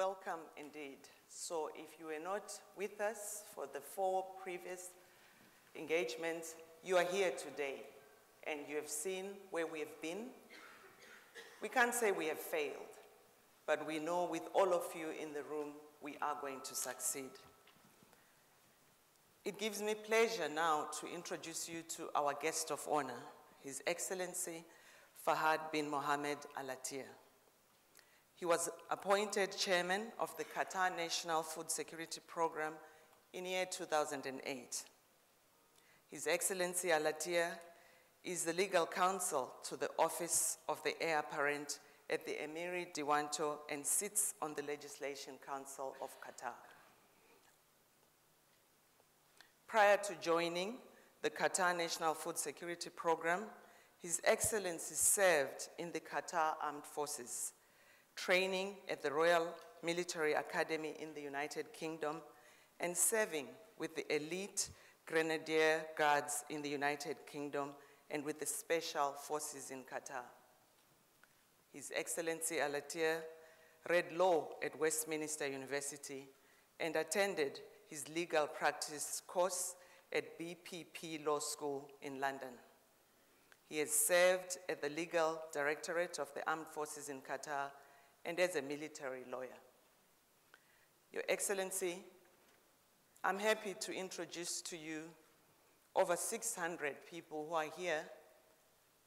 welcome indeed. So if you were not with us for the four previous engagements, you are here today and you have seen where we have been. We can't say we have failed, but we know with all of you in the room, we are going to succeed. It gives me pleasure now to introduce you to our guest of honor, His Excellency Fahad bin Mohammed Al Attiyah. He was appointed chairman of the Qatar National Food Security Program in year 2008. His Excellency Al Attiyah is the legal counsel to the Office of the Heir Apparent at the Emiri Diwanto and sits on the Legislation Council of Qatar. Prior to joining the Qatar National Food Security Program, His Excellency served in the Qatar Armed Forces training at the Royal Military Academy in the United Kingdom, and serving with the elite Grenadier Guards in the United Kingdom and with the Special Forces in Qatar. His Excellency Al Attiyah read law at Westminster University and attended his legal practice course at BPP Law School in London. He has served at the Legal Directorate of the Armed Forces in Qatar and as a military lawyer. Your Excellency, I'm happy to introduce to you over 600 people who are here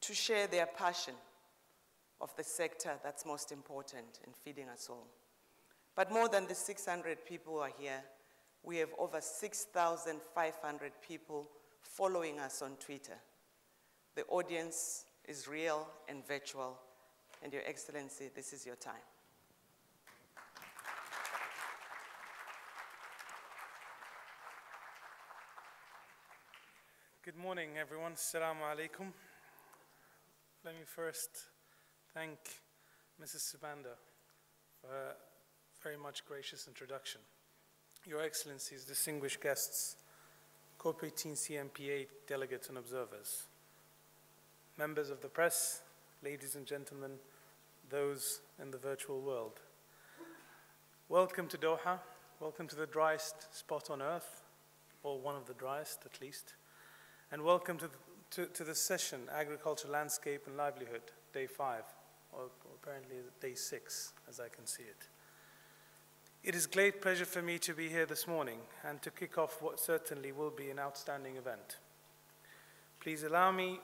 to share their passion of the sector that's most important in feeding us all. But more than the 600 people who are here, we have over 6,500 people following us on Twitter. The audience is real and virtual, and Your Excellency, this is your time. Good morning, everyone. Assalamu alaikum. Let me first thank Mrs. Sibanda for a very much gracious introduction. Your Excellencies, distinguished guests, COP18 CMP8 delegates and observers, members of the press, ladies and gentlemen, those in the virtual world. Welcome to Doha. Welcome to the driest spot on earth, or one of the driest at least. And welcome to the, to, to the session, Agriculture, Landscape and Livelihood, day five, or apparently day six, as I can see it. It is great pleasure for me to be here this morning and to kick off what certainly will be an outstanding event. Please allow me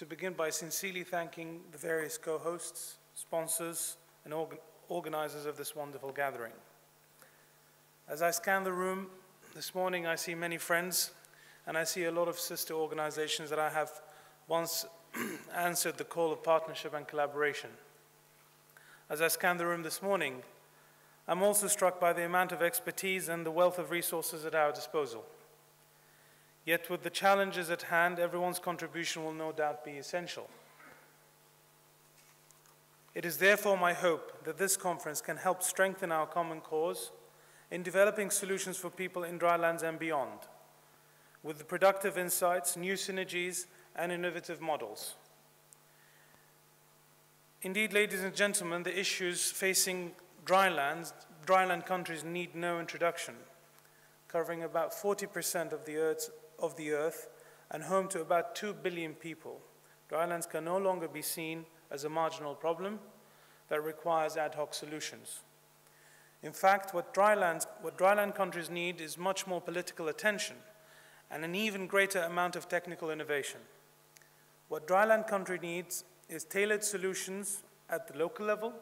to begin by sincerely thanking the various co-hosts, sponsors, and organ organizers of this wonderful gathering. As I scan the room this morning, I see many friends, and I see a lot of sister organizations that I have once answered the call of partnership and collaboration. As I scan the room this morning, I'm also struck by the amount of expertise and the wealth of resources at our disposal. Yet, with the challenges at hand, everyone's contribution will no doubt be essential. It is therefore my hope that this conference can help strengthen our common cause in developing solutions for people in drylands and beyond, with the productive insights, new synergies, and innovative models. Indeed, ladies and gentlemen, the issues facing drylands, dryland countries need no introduction, covering about 40% of the Earth's of the earth and home to about 2 billion people, drylands can no longer be seen as a marginal problem that requires ad hoc solutions. In fact, what dryland countries need is much more political attention and an even greater amount of technical innovation. What dryland country needs is tailored solutions at the local level,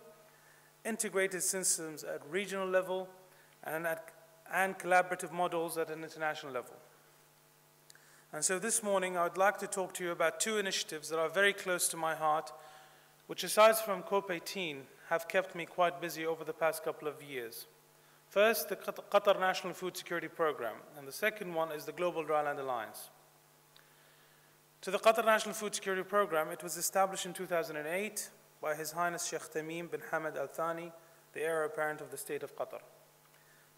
integrated systems at regional level, and, at, and collaborative models at an international level. And so this morning I would like to talk to you about two initiatives that are very close to my heart, which aside from COP18 have kept me quite busy over the past couple of years. First, the Qatar National Food Security Program, and the second one is the Global Dryland Alliance. To the Qatar National Food Security Program, it was established in 2008 by His Highness Sheikh Tamim bin Hamad Al Thani, the heir apparent of the State of Qatar.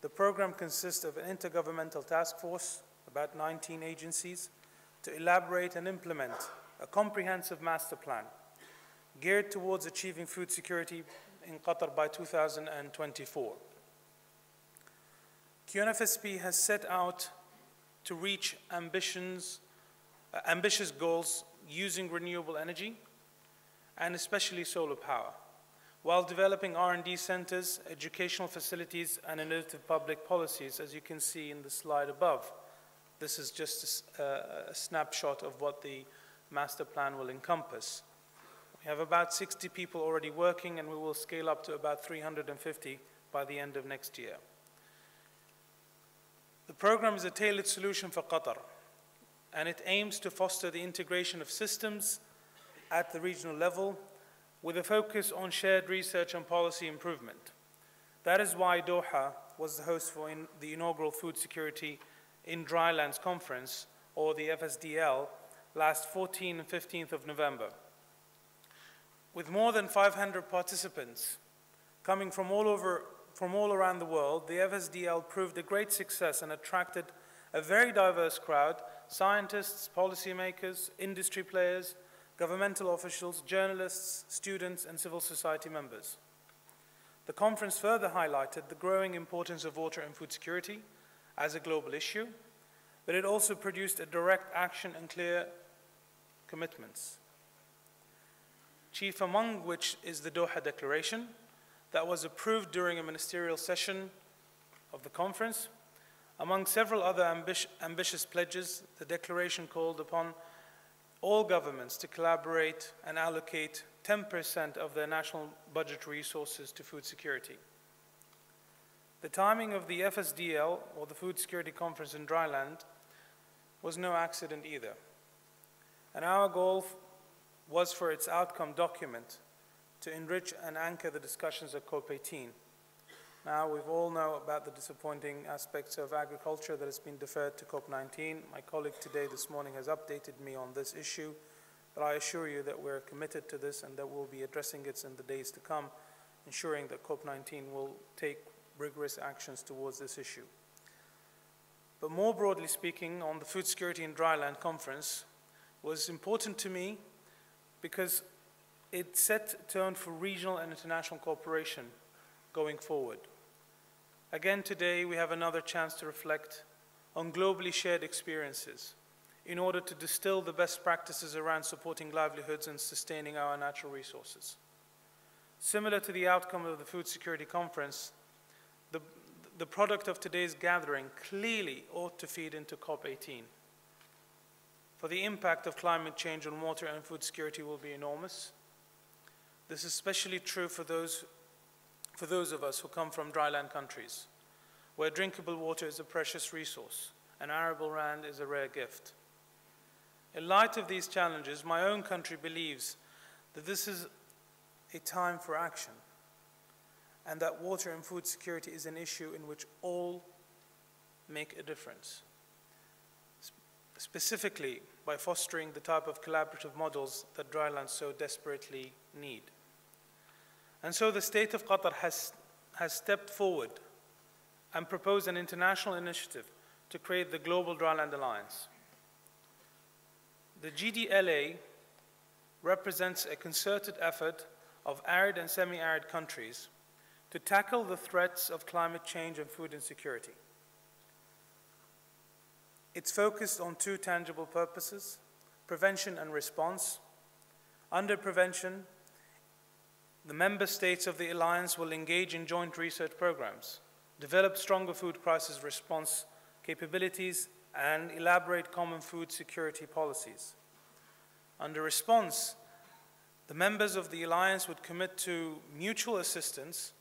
The program consists of an intergovernmental task force about 19 agencies, to elaborate and implement a comprehensive master plan geared towards achieving food security in Qatar by 2024. QNFSP has set out to reach ambitions, uh, ambitious goals using renewable energy and especially solar power, while developing R&D centers, educational facilities, and innovative public policies, as you can see in the slide above. This is just a, a snapshot of what the master plan will encompass. We have about 60 people already working, and we will scale up to about 350 by the end of next year. The program is a tailored solution for Qatar, and it aims to foster the integration of systems at the regional level with a focus on shared research and policy improvement. That is why Doha was the host for in the inaugural Food Security in Drylands Conference, or the FSDL, last 14 and 15th of November. With more than 500 participants coming from all, over, from all around the world, the FSDL proved a great success and attracted a very diverse crowd, scientists, policymakers, industry players, governmental officials, journalists, students, and civil society members. The conference further highlighted the growing importance of water and food security as a global issue, but it also produced a direct action and clear commitments. Chief among which is the Doha Declaration that was approved during a ministerial session of the conference. Among several other ambi ambitious pledges, the declaration called upon all governments to collaborate and allocate 10% of their national budget resources to food security. The timing of the FSDL, or the Food Security Conference in Dryland, was no accident either. And our goal was for its outcome document to enrich and anchor the discussions at COP18. Now, we all know about the disappointing aspects of agriculture that has been deferred to COP19. My colleague today this morning has updated me on this issue, but I assure you that we're committed to this and that we'll be addressing it in the days to come, ensuring that COP19 will take rigorous actions towards this issue. But more broadly speaking, on the Food Security in Dryland conference, was important to me because it set tone for regional and international cooperation going forward. Again today, we have another chance to reflect on globally shared experiences in order to distill the best practices around supporting livelihoods and sustaining our natural resources. Similar to the outcome of the Food Security Conference, the product of today's gathering clearly ought to feed into COP18. For the impact of climate change on water and food security will be enormous. This is especially true for those for those of us who come from dryland countries, where drinkable water is a precious resource and arable land is a rare gift. In light of these challenges, my own country believes that this is a time for action and that water and food security is an issue in which all make a difference. Specifically, by fostering the type of collaborative models that drylands so desperately need. And so the state of Qatar has, has stepped forward and proposed an international initiative to create the Global Dryland Alliance. The GDLA represents a concerted effort of arid and semi-arid countries to tackle the threats of climate change and food insecurity. It's focused on two tangible purposes, prevention and response. Under prevention, the member states of the alliance will engage in joint research programs, develop stronger food crisis response capabilities, and elaborate common food security policies. Under response, the members of the alliance would commit to mutual assistance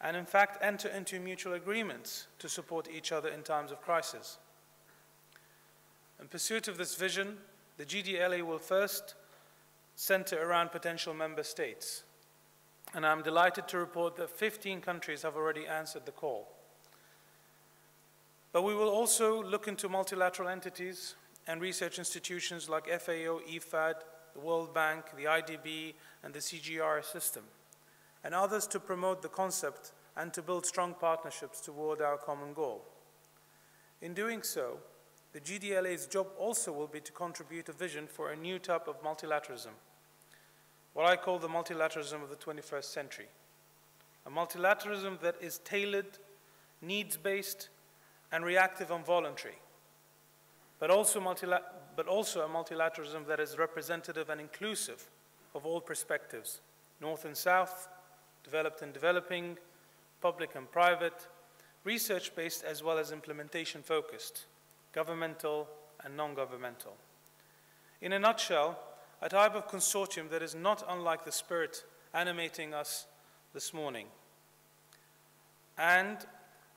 and in fact enter into mutual agreements to support each other in times of crisis. In pursuit of this vision, the GDLA will first center around potential member states and I'm delighted to report that 15 countries have already answered the call. But we will also look into multilateral entities and research institutions like FAO, IFAD, the World Bank, the IDB, and the CGIAR system, and others to promote the concept and to build strong partnerships toward our common goal. In doing so, the GDLA's job also will be to contribute a vision for a new type of multilateralism what I call the multilateralism of the 21st century. A multilateralism that is tailored, needs-based, and reactive and voluntary, but also, but also a multilateralism that is representative and inclusive of all perspectives, North and South, developed and developing, public and private, research-based as well as implementation-focused, governmental and non-governmental. In a nutshell, a type of consortium that is not unlike the spirit animating us this morning, and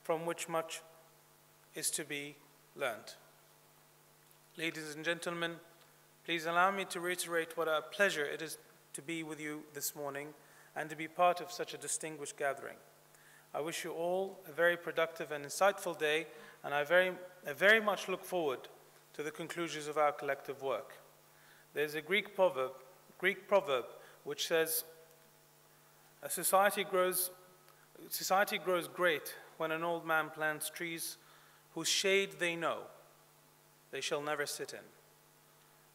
from which much is to be learned. Ladies and gentlemen, please allow me to reiterate what a pleasure it is to be with you this morning and to be part of such a distinguished gathering. I wish you all a very productive and insightful day, and I very, I very much look forward to the conclusions of our collective work. There's a Greek proverb, Greek proverb which says, a society grows, society grows great when an old man plants trees whose shade they know they shall never sit in.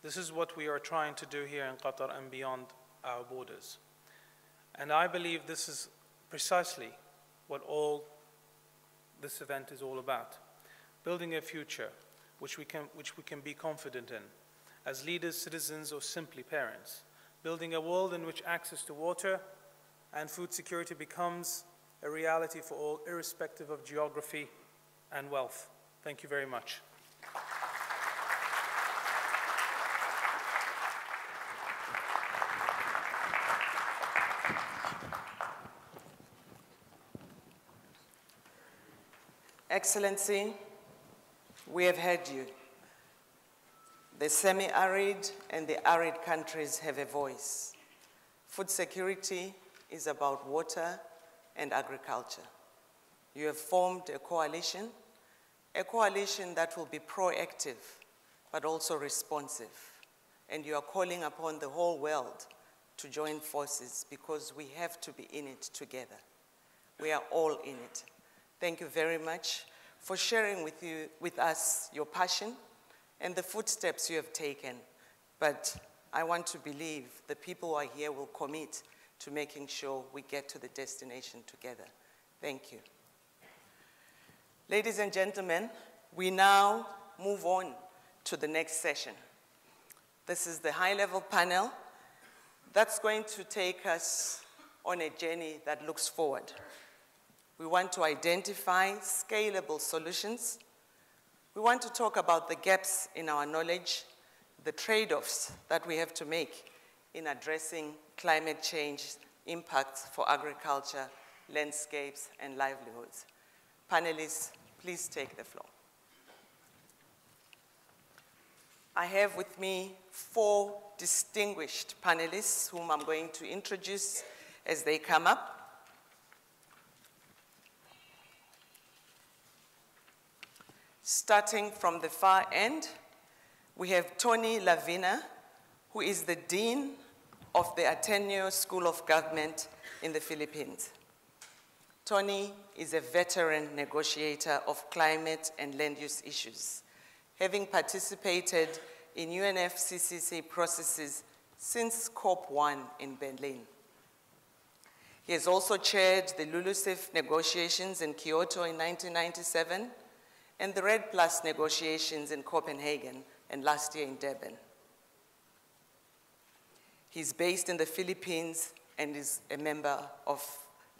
This is what we are trying to do here in Qatar and beyond our borders. And I believe this is precisely what all this event is all about. Building a future which we can, which we can be confident in as leaders, citizens, or simply parents. Building a world in which access to water and food security becomes a reality for all, irrespective of geography and wealth. Thank you very much. Excellency, we have heard you. The semi-arid and the arid countries have a voice. Food security is about water and agriculture. You have formed a coalition, a coalition that will be proactive, but also responsive. And you are calling upon the whole world to join forces because we have to be in it together. We are all in it. Thank you very much for sharing with, you, with us your passion and the footsteps you have taken. But I want to believe the people who are here will commit to making sure we get to the destination together. Thank you. Ladies and gentlemen, we now move on to the next session. This is the high-level panel that's going to take us on a journey that looks forward. We want to identify scalable solutions. We want to talk about the gaps in our knowledge, the trade-offs that we have to make in addressing climate change impacts for agriculture, landscapes, and livelihoods. Panelists, please take the floor. I have with me four distinguished panelists whom I'm going to introduce as they come up. Starting from the far end, we have Tony La Vina, who is the Dean of the Ateneo School of Government in the Philippines. Tony is a veteran negotiator of climate and land use issues, having participated in UNFCCC processes since COP1 in Berlin. He has also chaired the LULUCF negotiations in Kyoto in 1997 and the REDD Plus negotiations in Copenhagen and last year in Durban. He's based in the Philippines and is a member of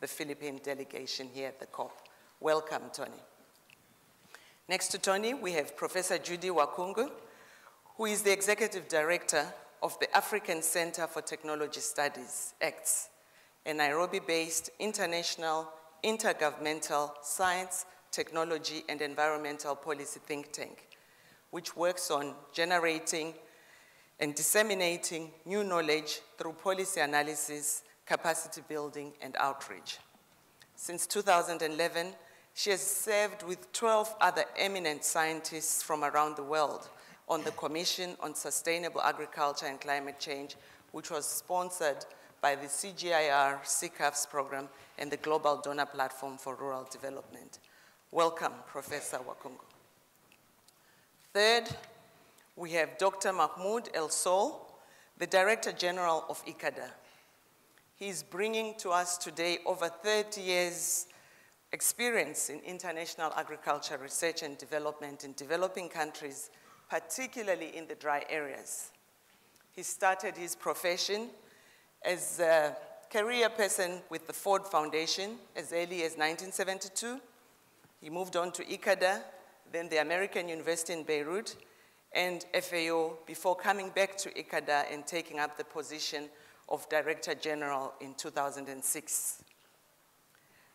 the Philippine delegation here at the COP. Welcome, Tony. Next to Tony, we have Professor Judi Wakhungu, who is the Executive Director of the African Center for Technology Studies, ACTS, a Nairobi-based international intergovernmental science technology, and environmental policy think tank, which works on generating and disseminating new knowledge through policy analysis, capacity building, and outreach. Since 2011, she has served with 12 other eminent scientists from around the world on the Commission on Sustainable Agriculture and Climate Change, which was sponsored by the CGIAR CCAFS program and the Global Donor Platform for Rural Development. Welcome, Professor Wakhungu. Third, we have Dr. Mahmoud El Solh, the Director General of ICARDA. He's bringing to us today over 30 years experience in international agriculture research and development in developing countries, particularly in the dry areas. He started his profession as a career person with the Ford Foundation as early as 1972. He moved on to ICARDA, then the American University in Beirut, and FAO before coming back to ICARDA and taking up the position of Director General in 2006.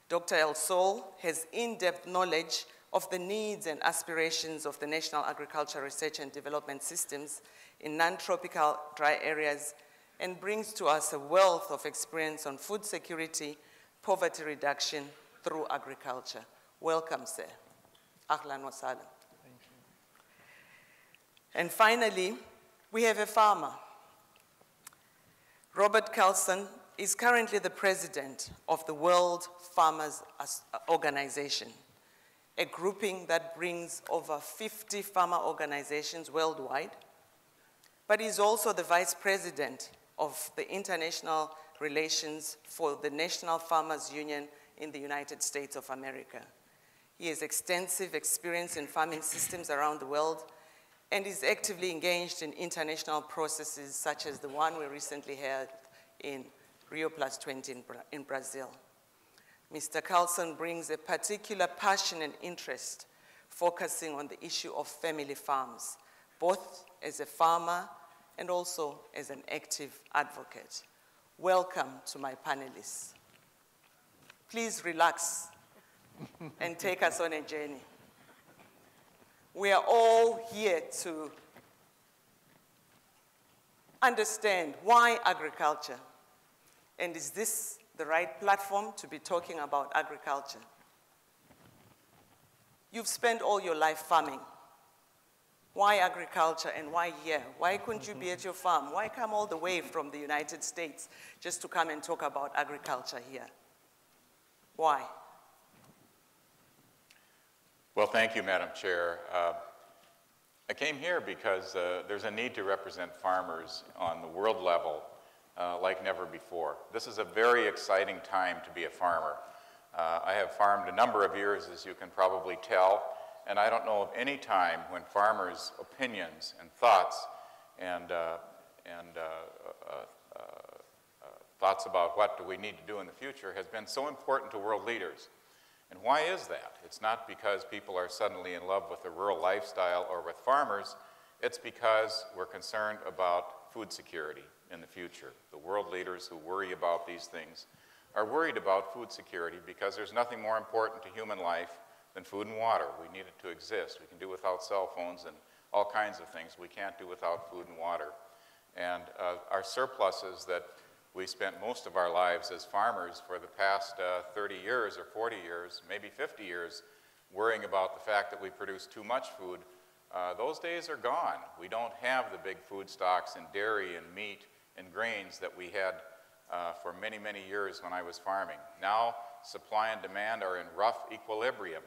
Dr. El Solh has in-depth knowledge of the needs and aspirations of the National Agriculture Research and Development Systems in non-tropical dry areas and brings to us a wealth of experience on food security, poverty reduction through agriculture. Welcome, sir. Ahlan wa sahlan. And finally, we have a farmer. Robert Carlson is currently the president of the World Farmers Organization, a grouping that brings over 50 farmer organizations worldwide, but he's also the vice president of the International Relations for the National Farmers Union in the United States of America. He has extensive experience in farming systems around the world and is actively engaged in international processes such as the one we recently held in Rio Plus 20 in, Bra in Brazil. Mr. Carlson brings a particular passion and interest focusing on the issue of family farms, both as a farmer and also as an active advocate. Welcome to my panelists. Please relax and take us on a journey. We are all here to understand why agriculture, and is this the right platform to be talking about agriculture? You've spent all your life farming. Why agriculture and why here? Why couldn't you be at your farm? Why come all the way from the United States just to come and talk about agriculture here? Why? Well, thank you, Madam Chair. Uh, I came here because uh, there's a need to represent farmers on the world level uh, like never before. This is a very exciting time to be a farmer. Uh, I have farmed a number of years, as you can probably tell, and I don't know of any time when farmers' opinions and thoughts and, uh, and uh, thoughts about what do we need to do in the future has been so important to world leaders. And why is that? It's not because people are suddenly in love with the rural lifestyle or with farmers. It's because we're concerned about food security in the future. The world leaders who worry about these things are worried about food security because there's nothing more important to human life than food and water. We need it to exist. We can do without cell phones and all kinds of things we can't do without food and water. And uh, our surpluses that we spent most of our lives as farmers for the past uh, 30 years or 40 years, maybe 50 years, worrying about the fact that we produce too much food, uh, those days are gone. We don't have the big food stocks in dairy and meat and grains that we had uh, for many, many years when I was farming. Now, supply and demand are in rough equilibrium.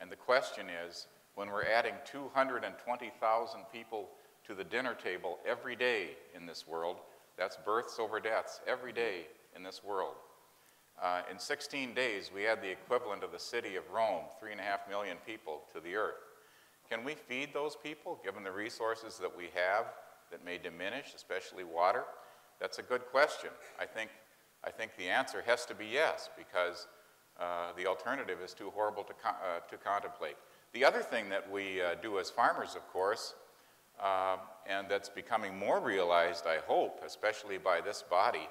And the question is, when we're adding 220,000 people to the dinner table every day in this world, that's births over deaths every day in this world. Uh, in 16 days, we add the equivalent of the city of Rome, three and a half million people, to the earth. Can we feed those people, given the resources that we have that may diminish, especially water? That's a good question. I think, I think the answer has to be yes, because uh, the alternative is too horrible to, uh, to contemplate. The other thing that we uh, do as farmers, of course, um, and that's becoming more realized, I hope, especially by this body,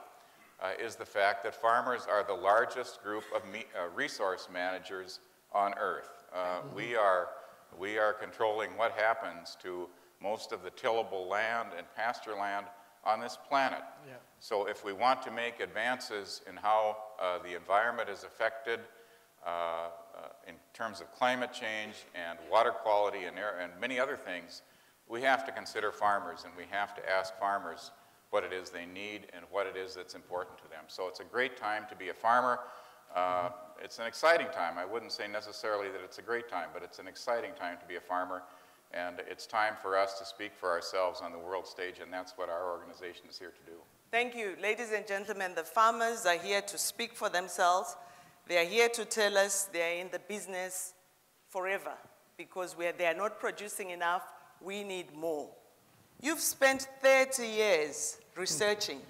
uh, is the fact that farmers are the largest group of me- uh, resource managers on earth. Mm-hmm. We, are, we are controlling what happens to most of the tillable land and pasture land on this planet. Yeah. So if we want to make advances in how uh, the environment is affected uh, uh, in terms of climate change and water quality and, air, and many other things, we have to consider farmers and we have to ask farmers what it is they need and what it is that's important to them. So it's a great time to be a farmer. Uh. It's an exciting time. I wouldn't say necessarily that it's a great time, but it's an exciting time to be a farmer. And it's time for us to speak for ourselves on the world stage, and that's what our organization is here to do. Thank you. Ladies and gentlemen, the farmers are here to speak for themselves. They are here to tell us they are in the business forever because are, they are not producing enough. We need more. You've spent 30 years researching.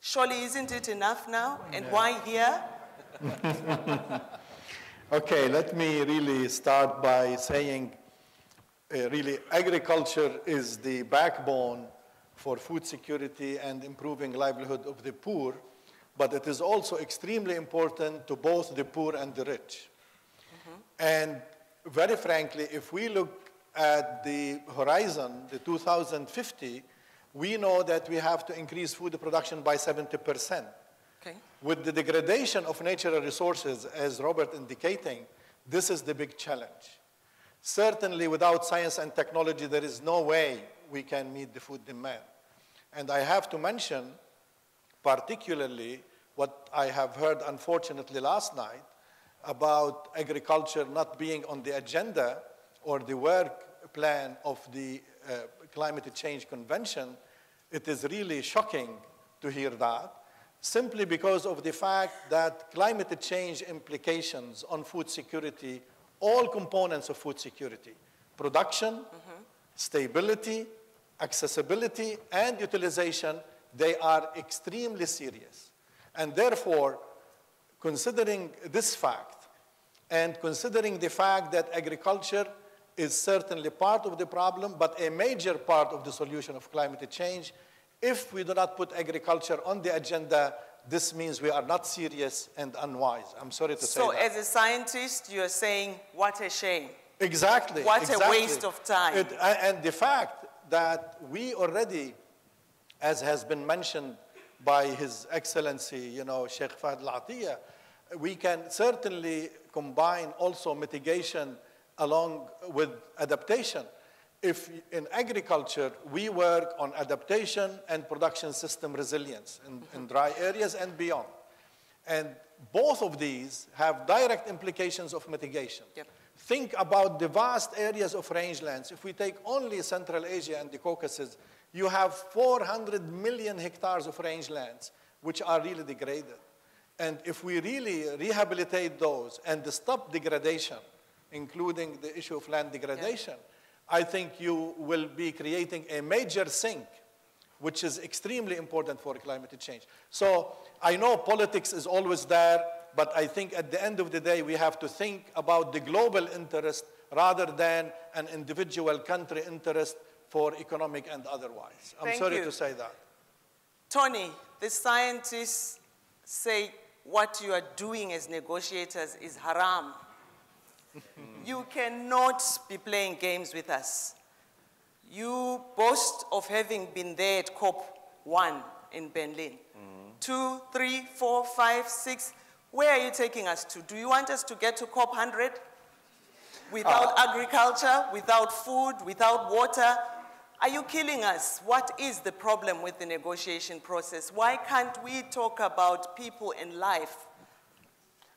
Surely, isn't it enough now? And why here? Okay, let me really start by saying uh, really agriculture is the backbone for food security and improving livelihood of the poor, but it is also extremely important to both the poor and the rich. And very frankly, if we look at the horizon, the 2050, we know that we have to increase food production by 70%. Okay. With the degradation of natural resources, as Robert indicating, this is the big challenge. Certainly, without science and technology, there is no way we can meet the food demand. And I have to mention, particularly, what I have heard, unfortunately, last night about agriculture not being on the agenda or the work plan of the uh, Climate Change Convention. It is really shocking to hear that simply because of the fact that climate change implications on food security, all components of food security, production, stability, accessibility, and utilization, they are extremely serious. And therefore, considering this fact, and considering the fact that agriculture is certainly part of the problem, but a major part of the solution of climate change, if we do not put agriculture on the agenda, this means we are not serious and unwise. I'm sorry to So, say that. as a scientist, you're saying, what a shame. Exactly. What a waste of time. It- and the fact that we already, as has been mentioned by His Excellency, you know, Sheikh Fahd Al-Atiyah, we can certainly combine also mitigation along with adaptation. If in agriculture, we work on adaptation and production system resilience in, in dry areas and beyond. And both of these have direct implications of mitigation. Yep. Think about the vast areas of rangelands. If we take only Central Asia and the Caucasus, you have 400 million hectares of rangelands, which are really degraded. And if we really rehabilitate those and stop degradation, including the issue of land degradation, I think you will be creating a major sink which is extremely important for climate change. So I know politics is always there, but I think at the end of the day, we have to think about the global interest rather than an individual country interest for economic and otherwise. I'm Thank sorry you. to say that. Tony, the scientists say what you are doing as negotiators is haram. You cannot be playing games with us. You boast of having been there at COP1 in Berlin. Two, three, four, five, six. Where are you taking us to? Do you want us to get to COP 100? Without ah. agriculture, without food, without water? Are you killing us? What is the problem with the negotiation process? Why can't we talk about people and life?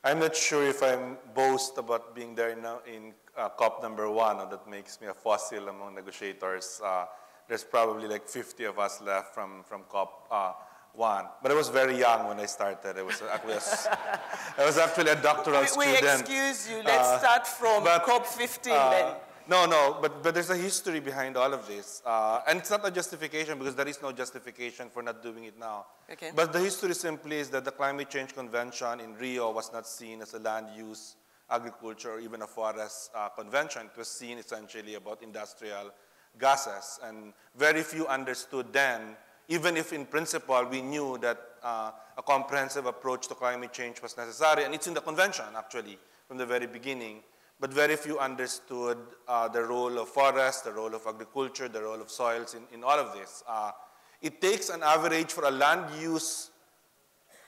I'm not sure if I'm boast about being there now in uh, COP number one, or that makes me a fossil among negotiators. Uh, there's probably like 50 of us left from, from COP uh, one. But I was very young when I started. I was, I was, I was actually a doctoral We, we student. excuse you. Let's Uh, start from but, COP 15 Uh, then. No, no, but, but there's a history behind all of this. Uh, and it's not a justification because there is no justification for not doing it now. Okay. But the history simply is that the Climate Change Convention in Rio was not seen as a land use, agriculture, or even a forest uh, convention. It was seen essentially about industrial gases. And very few understood then, even if in principle we knew that uh, a comprehensive approach to climate change was necessary. And it's in the convention, actually, from the very beginning but very few understood uh, the role of forests, the role of agriculture, the role of soils in, in all of this. Uh, it takes an average for a land use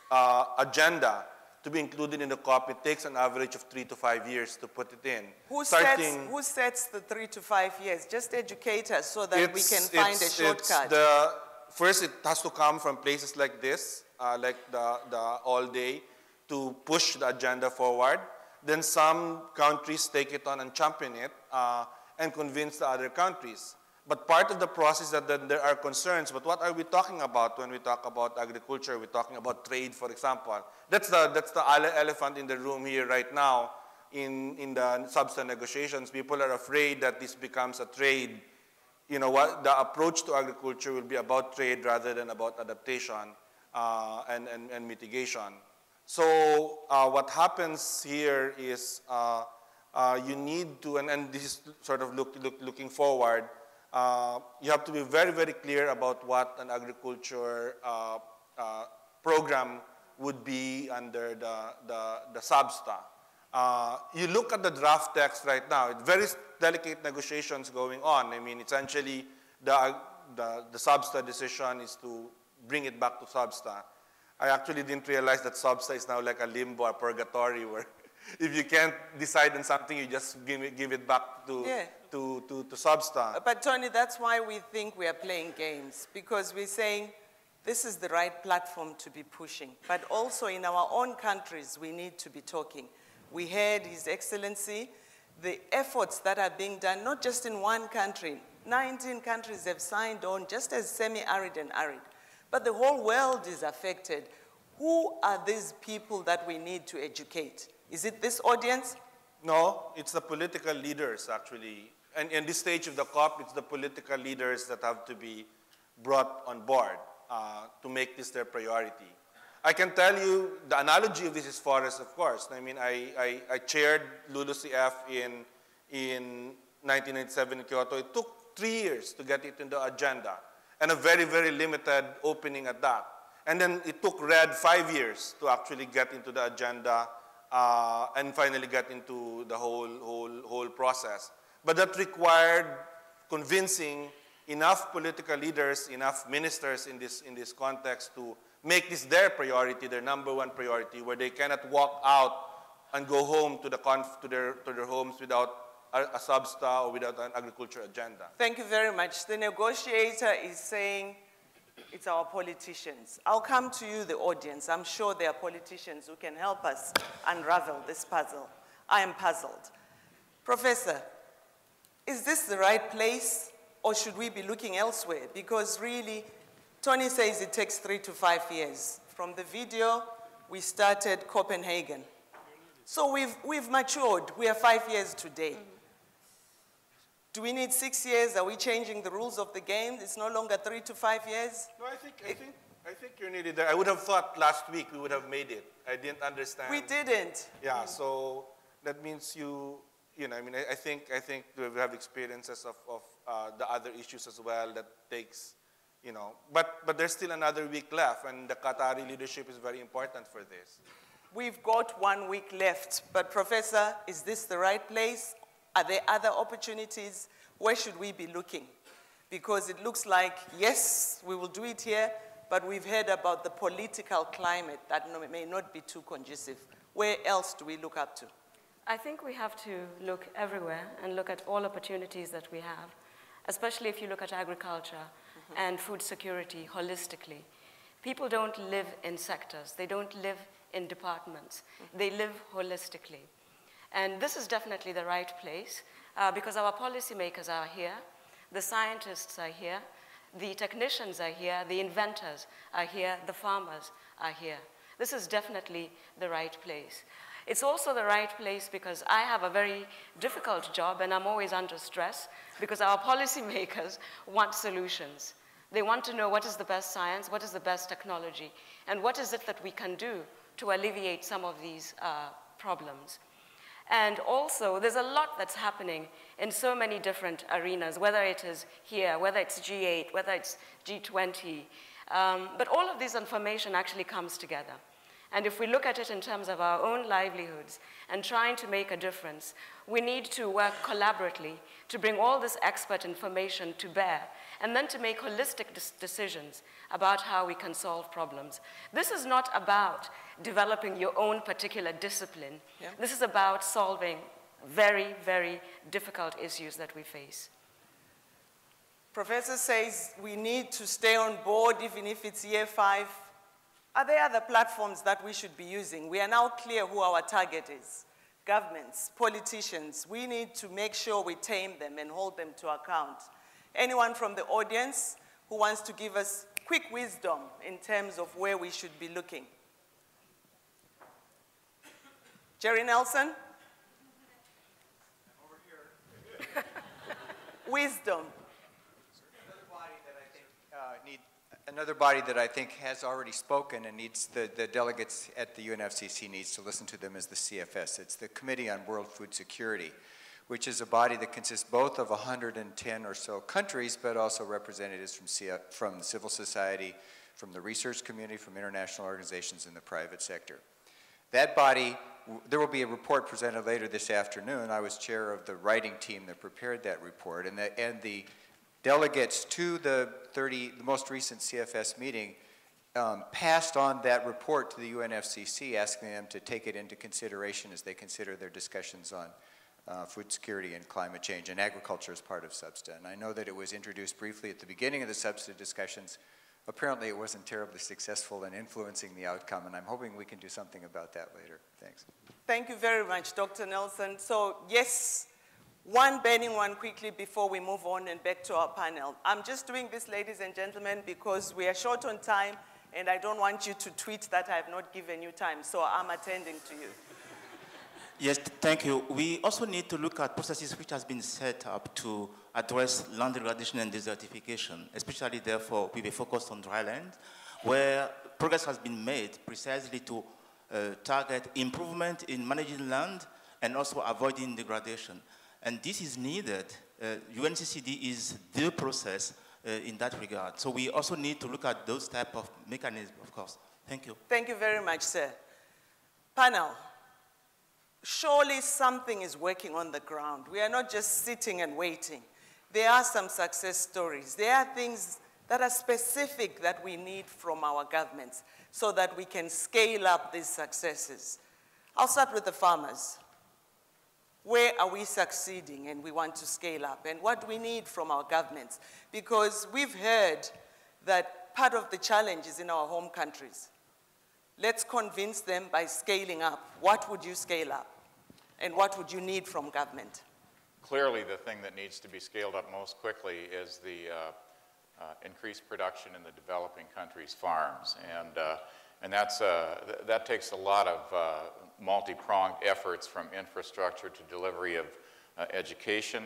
uh, agenda to be included in the COP. It takes an average of three to five years to put it in. Who sets, who sets the three to five years? Just educate us so that we can find a shortcut. the, first, it has to come from places like this, uh, like the, the all day, to push the agenda forward. Then some countries take it on and champion it uh, and convince the other countries. But part of the process that then there are concerns, but what are we talking about when we talk about agriculture? We're talking about trade, for example. That's the, that's the elephant in the room here right now in, in the substance negotiations. People are afraid that this becomes a trade. You know, what, the approach to agriculture will be about trade rather than about adaptation uh, and, and, and mitigation. So uh, what happens here is uh, uh, you need to, and, and this is sort of look, look, looking forward, uh, you have to be very, very clear about what an agriculture uh, uh, program would be under the, the, the SBSTA. You look at the draft text right now, it's very delicate negotiations going on. I mean, essentially, the, the, the SBSTA decision is to bring it back to SBSTA. I actually didn't realize that SBSTA is now like a limbo, a purgatory, where if you can't decide on something, you just give it, give it back to, Yeah. to, to, to. But Tony, that's why we think we are playing games, because we're saying this is the right platform to be pushing. But also in our own countries, we need to be talking. We heard His Excellency, the efforts that are being done, not just in one country. 19 countries have signed on, just as semi-arid and arid. But the whole world is affected. Who are these people that we need to educate? Is it this audience? No, it's the political leaders, actually. And in this stage of the COP, it's the political leaders that have to be brought on board uh, to make this their priority. I can tell you the analogy of this is forest, of course. I mean, I, I, I chaired LULUCF in, in 1997 in Kyoto. It took three years to get it in the agenda, and a very, very limited opening at that. And then it took REDD five years to actually get into the agenda uh, and finally get into the whole, whole, whole process. But that required convincing enough political leaders, enough ministers in this, in this context to make this their priority, their number one priority, where they cannot walk out and go home to, the conf- to, their, to their homes without a, a SBSTA or without an agriculture agenda. Thank you very much. The negotiator is saying it's our politicians. I'll come to you, the audience. I'm sure there are politicians who can help us unravel this puzzle. I am puzzled. Professor, is this the right place or should we be looking elsewhere? Because really, Tony says it takes three to five years. From the video, we started Copenhagen. So we've, we've matured. We are five years today. Do we need six years? Are we changing the rules of the game? It's no longer three to five years? No, I think, I think, I think you needed there. I would have thought last week we would have made it. I didn't understand. We didn't. Yeah, so that means you, you know, I mean, I, I think, I think we have experiences of, of uh, the other issues as well that takes, you know, but, but there's still another week left, and the Qatari leadership is very important for this. We've got one week left, but Professor, is this the right place? Are there other opportunities? Where should we be looking? Because it looks like, yes, we will do it here, but we've heard about the political climate that no- may not be too conducive. Where else do we look up to? I think we have to look everywhere and look at all opportunities that we have, especially if you look at agriculture mm-hmm. and food security holistically. People don't live in sectors, they don't live in departments, mm-hmm. they live holistically. And this is definitely the right place uh, because our policymakers are here, the scientists are here, the technicians are here, the inventors are here, the farmers are here. This is definitely the right place. It's also the right place because I have a very difficult job and I'm always under stress because our policymakers want solutions. They want to know what is the best science, what is the best technology, and what is it that we can do to alleviate some of these uh, problems. And also, there's a lot that's happening in so many different arenas, whether it is here, whether it's G8, whether it's G20. Um, but all of this information actually comes together. And if we look at it in terms of our own livelihoods and trying to make a difference, we need to work collaboratively to bring all this expert information to bear and then to make holistic decisions about how we can solve problems. This is not about developing your own particular discipline. Yeah. This is about solving very, very difficult issues that we face. Professor says we need to stay on board even if it's year five. Are there other platforms that we should be using? We are now clear who our target is. Governments, politicians, we need to make sure we tame them and hold them to account. Anyone from the audience who wants to give us quick wisdom in terms of where we should be looking? Jerry Nelson? wisdom. Another body that I think uh, need another body that I think has already spoken and needs the, the delegates at the UNFCCC needs to listen to them is the CFS. It's the Committee on World Food Security, which is a body that consists both of 110 or so countries, but also representatives from, CF, from civil society, from the research community, from international organizations in the private sector. That body, there will be a report presented later this afternoon. I was chair of the writing team that prepared that report, and the, and the delegates to the 30, the most recent CFS meeting um, passed on that report to the UNFCCC, asking them to take it into consideration as they consider their discussions on uh, food security and climate change and agriculture as part of SBSTA. And I know that it was introduced briefly at the beginning of the SBSTA discussions. Apparently it wasn't terribly successful in influencing the outcome, and I'm hoping we can do something about that later. Thanks. Thank you very much, Dr. Nelson. So yes, one burning one quickly before we move on and back to our panel. I'm just doing this, ladies and gentlemen, because we are short on time and I don't want you to tweet that I have not given you time, so I'm attending to you. Yes, thank you. We also need to look at processes which has been set up to address land degradation and desertification, especially therefore with a focus on dry land, where progress has been made precisely to uh, target improvement in managing land and also avoiding degradation. And this is needed. Uh, UNCCD is the process uh, in that regard. So we also need to look at those type of mechanisms, of course. Thank you. Thank you very much, sir. Panel, surely something is working on the ground. We are not just sitting and waiting. There are some success stories. There are things that are specific that we need from our governments so that we can scale up these successes. I'll start with the farmers. Where are we succeeding and we want to scale up? And what do we need from our governments? Because we've heard that part of the challenge is in our home countries. Let's convince them by scaling up. What would you scale up? And what would you need from government? Clearly, the thing that needs to be scaled up most quickly is the uh, uh, increased production in the developing countries' farms. And, uh, and that's, uh, th that takes a lot of uh, multi-pronged efforts from infrastructure to delivery of uh, education,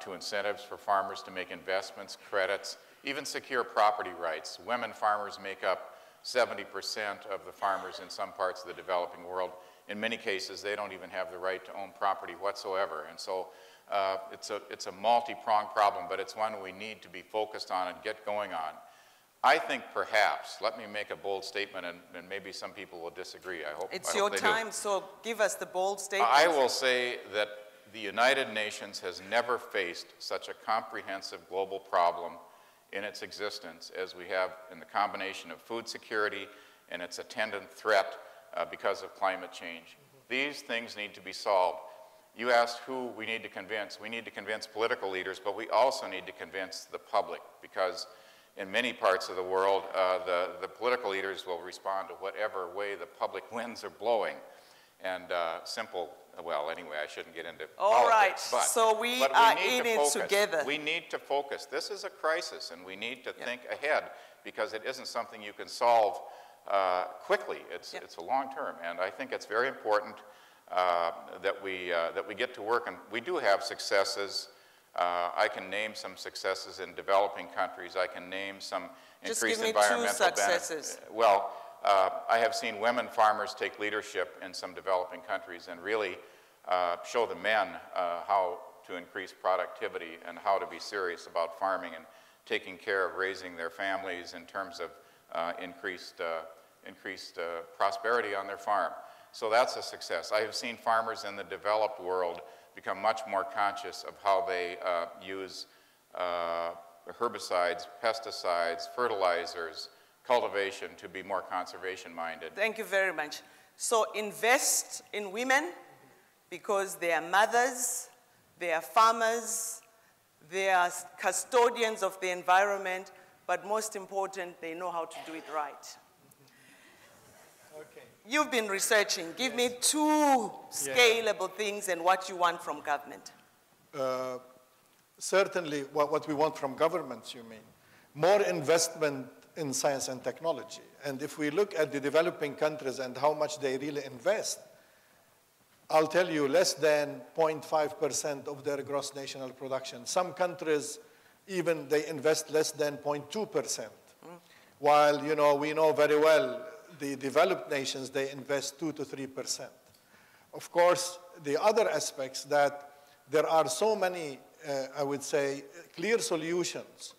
to incentives for farmers to make investments, credits, even secure property rights. Women farmers make up 70% of the farmers in some parts of the developing world. In many cases, they don't even have the right to own property whatsoever. And so uh, it's a, it's a multi-pronged problem, but it's one we need to be focused on and get going on. I think perhaps, let me make a bold statement, and, and maybe some people will disagree. I hope It's I your hope they time, do. so give us the bold statement. I will say that the United Nations has never faced such a comprehensive global problem in its existence as we have in the combination of food security and its attendant threat uh, because of climate change. These things need to be solved. You asked who we need to convince. We need to convince political leaders, but we also need to convince the public because in many parts of the world, uh, the, the political leaders will respond to whatever way the public winds are blowing. And uh, simple, well, anyway, I shouldn't get into All right, politics. But, so we but are in to it together. We need to focus. This is a crisis, and we need to Yeah. think ahead because it isn't something you can solve uh, quickly. It's, Yeah. it's a long term, and I think it's very important uh, that, we, uh, that we get to work. And we do have successes. Uh, I can name some successes in developing countries. I can name some Just increased give me two environmental successes. benefits. Well, uh, I have seen women farmers take leadership in some developing countries and really uh, show the men uh, how to increase productivity and how to be serious about farming and taking care of raising their families in terms of uh, increased, uh, increased uh, prosperity on their farm. So that's a success. I have seen farmers in the developed world become much more conscious of how they uh, use uh, herbicides, pesticides, fertilizers, cultivation to be more conservation minded. Thank you very much. So invest in women because they are mothers, they are farmers, they are custodians of the environment, but most important, they know how to do it right. You've been researching. Give me two scalable things and what you want from government. Uh, certainly what, what we want from governments, you mean, more investment in science and technology. And if we look at the developing countries and how much they really invest, I'll tell you less than 0.5% of their gross national production. Some countries, even they invest less than 0.2%. While, you know, we know very well the developed nations, they invest 2 to 3%. Of course, the other aspects that there are so many, uh, I would say, clear solutions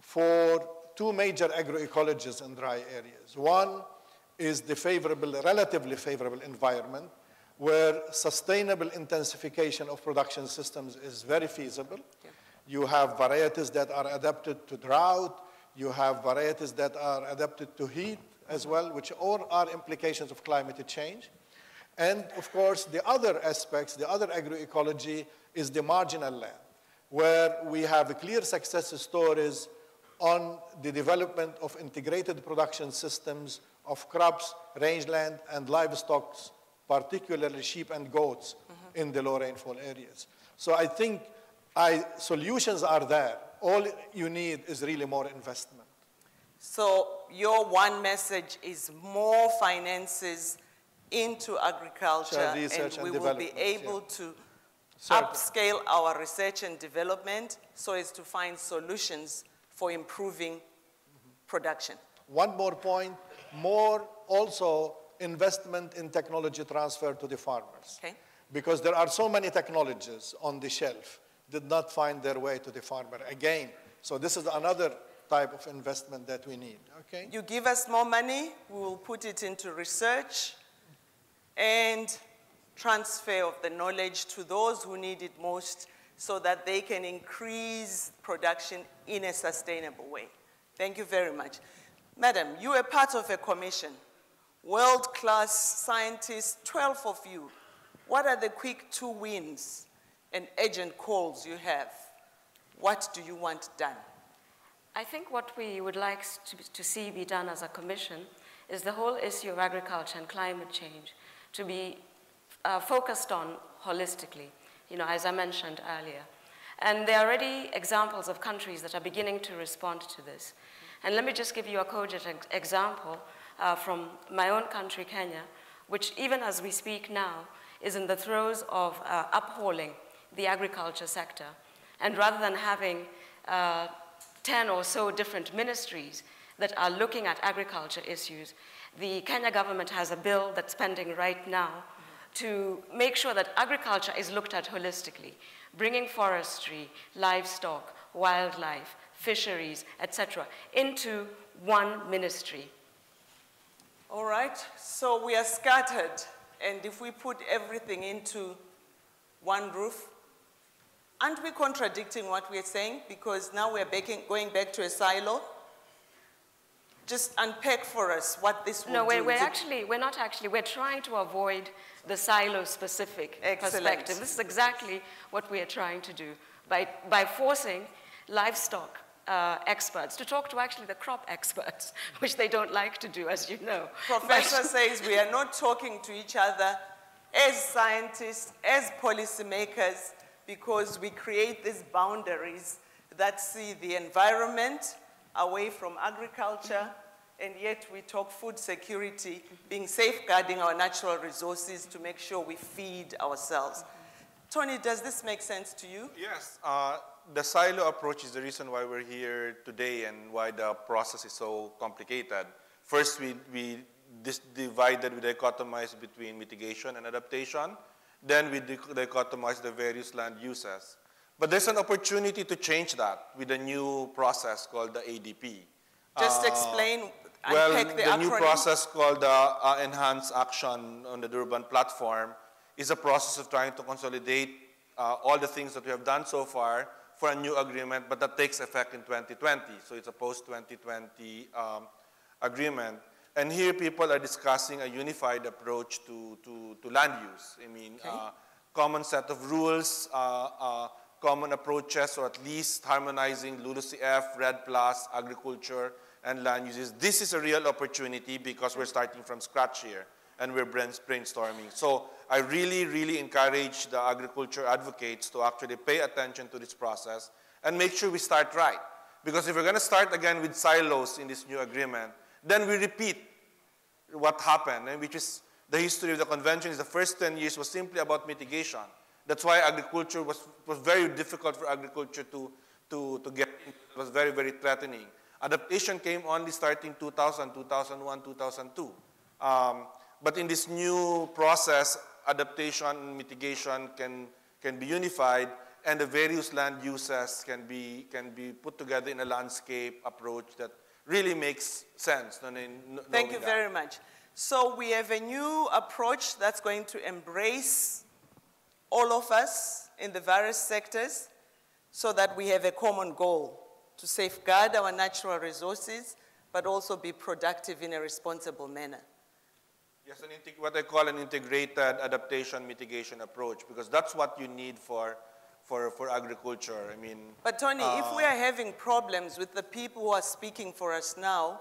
for two major agroecologies in dry areas. One is the favorable, relatively favorable environment, where sustainable intensification of production systems is very feasible. Yeah. You have varieties that are adapted to drought. You have varieties that are adapted to heat as well, which all are implications of climate change. And of course, the other aspects, the other agroecology is the marginal land, where we have clear success stories on the development of integrated production systems of crops, rangeland, and livestock, particularly sheep and goats mm -hmm. in the low rainfall areas. So I think I, solutions are there. All you need is really more investment. So your one message is more finances into agriculture and, and, we will be able yeah. to upscale our research and development so as to find solutions for improving mm -hmm. production. One more point, more also investment in technology transfer to the farmers. Okay. Because there are so many technologies on the shelf did not find their way to the farmer again. So this is another type of investment that we need, okay? You give us more money, we will put it into research and transfer of the knowledge to those who need it most so that they can increase production in a sustainable way. Thank you very much. Madam, you are part of a commission, world-class scientists, 12 of you. What are the quick two wins and urgent calls you have? What do you want done? I think what we would like to, to see be done as a commission is the whole issue of agriculture and climate change to be uh, focused on holistically, you know, as I mentioned earlier. And there are already examples of countries that are beginning to respond to this. And let me just give you a cogent example uh, from my own country, Kenya, which even as we speak now is in the throes of uh, uphauling the agriculture sector. And rather than having uh, 10 or so different ministries that are looking at agriculture issues. The Kenya government has a bill that's pending right now to make sure that agriculture is looked at holistically, bringing forestry, livestock, wildlife, fisheries, etc., into one ministry. All right, so we are scattered, and if we put everything into one roof, Aren't we contradicting what we're saying? Because now we're baking, going back to a silo. Just unpack for us what this will no, we're, do. we're actually, we're not actually, we're trying to avoid the silo-specific perspective. This is exactly what we are trying to do by, by forcing livestock uh, experts to talk to actually the crop experts, which they don't like to do, as you know. Professor says we are not talking to each other as scientists, as policymakers, because we create these boundaries that see the environment away from agriculture, and yet we talk food security, being safeguarding our natural resources to make sure we feed ourselves. Tony, does this make sense to you? Yes. Uh, the silo approach is the reason why we're here today and why the process is so complicated. First, we, we divided, we dichotomized between mitigation and adaptation. Then we dichotomize the various land uses. But there's an opportunity to change that with a new process called the ADP. Just uh, explain, well, the, the new process called the uh, Enhanced Action on the Durban Platform is a process of trying to consolidate uh, all the things that we have done so far for a new agreement, but that takes effect in 2020. So it's a post-2020 um, agreement. And here people are discussing a unified approach to, to, to land use. I mean, okay. uh, common set of rules, uh, uh, common approaches, or at least harmonizing LULUCF, REDD+, agriculture, and land uses. This is a real opportunity because we're starting from scratch here and we're brainstorming. So I really, really encourage the agriculture advocates to actually pay attention to this process and make sure we start right. Because if we're going to start again with silos in this new agreement, then we repeat what happened, and which is the history of the convention is the first 10 years was simply about mitigation. That's why agriculture was, was very difficult for agriculture to, to, to get into. It was very, very threatening. Adaptation came only starting 2000, 2001, 2002. Um, but in this new process, adaptation and mitigation can, can be unified and the various land uses can be, can be put together in a landscape approach that really makes sense. Thank you that. very much. So we have a new approach that's going to embrace all of us in the various sectors so that we have a common goal to safeguard our natural resources, but also be productive in a responsible manner. Yes, an what I call an integrated adaptation mitigation approach, because that's what you need for, for, for agriculture. I mean, but Tony, uh, if we are having problems with the people who are speaking for us now,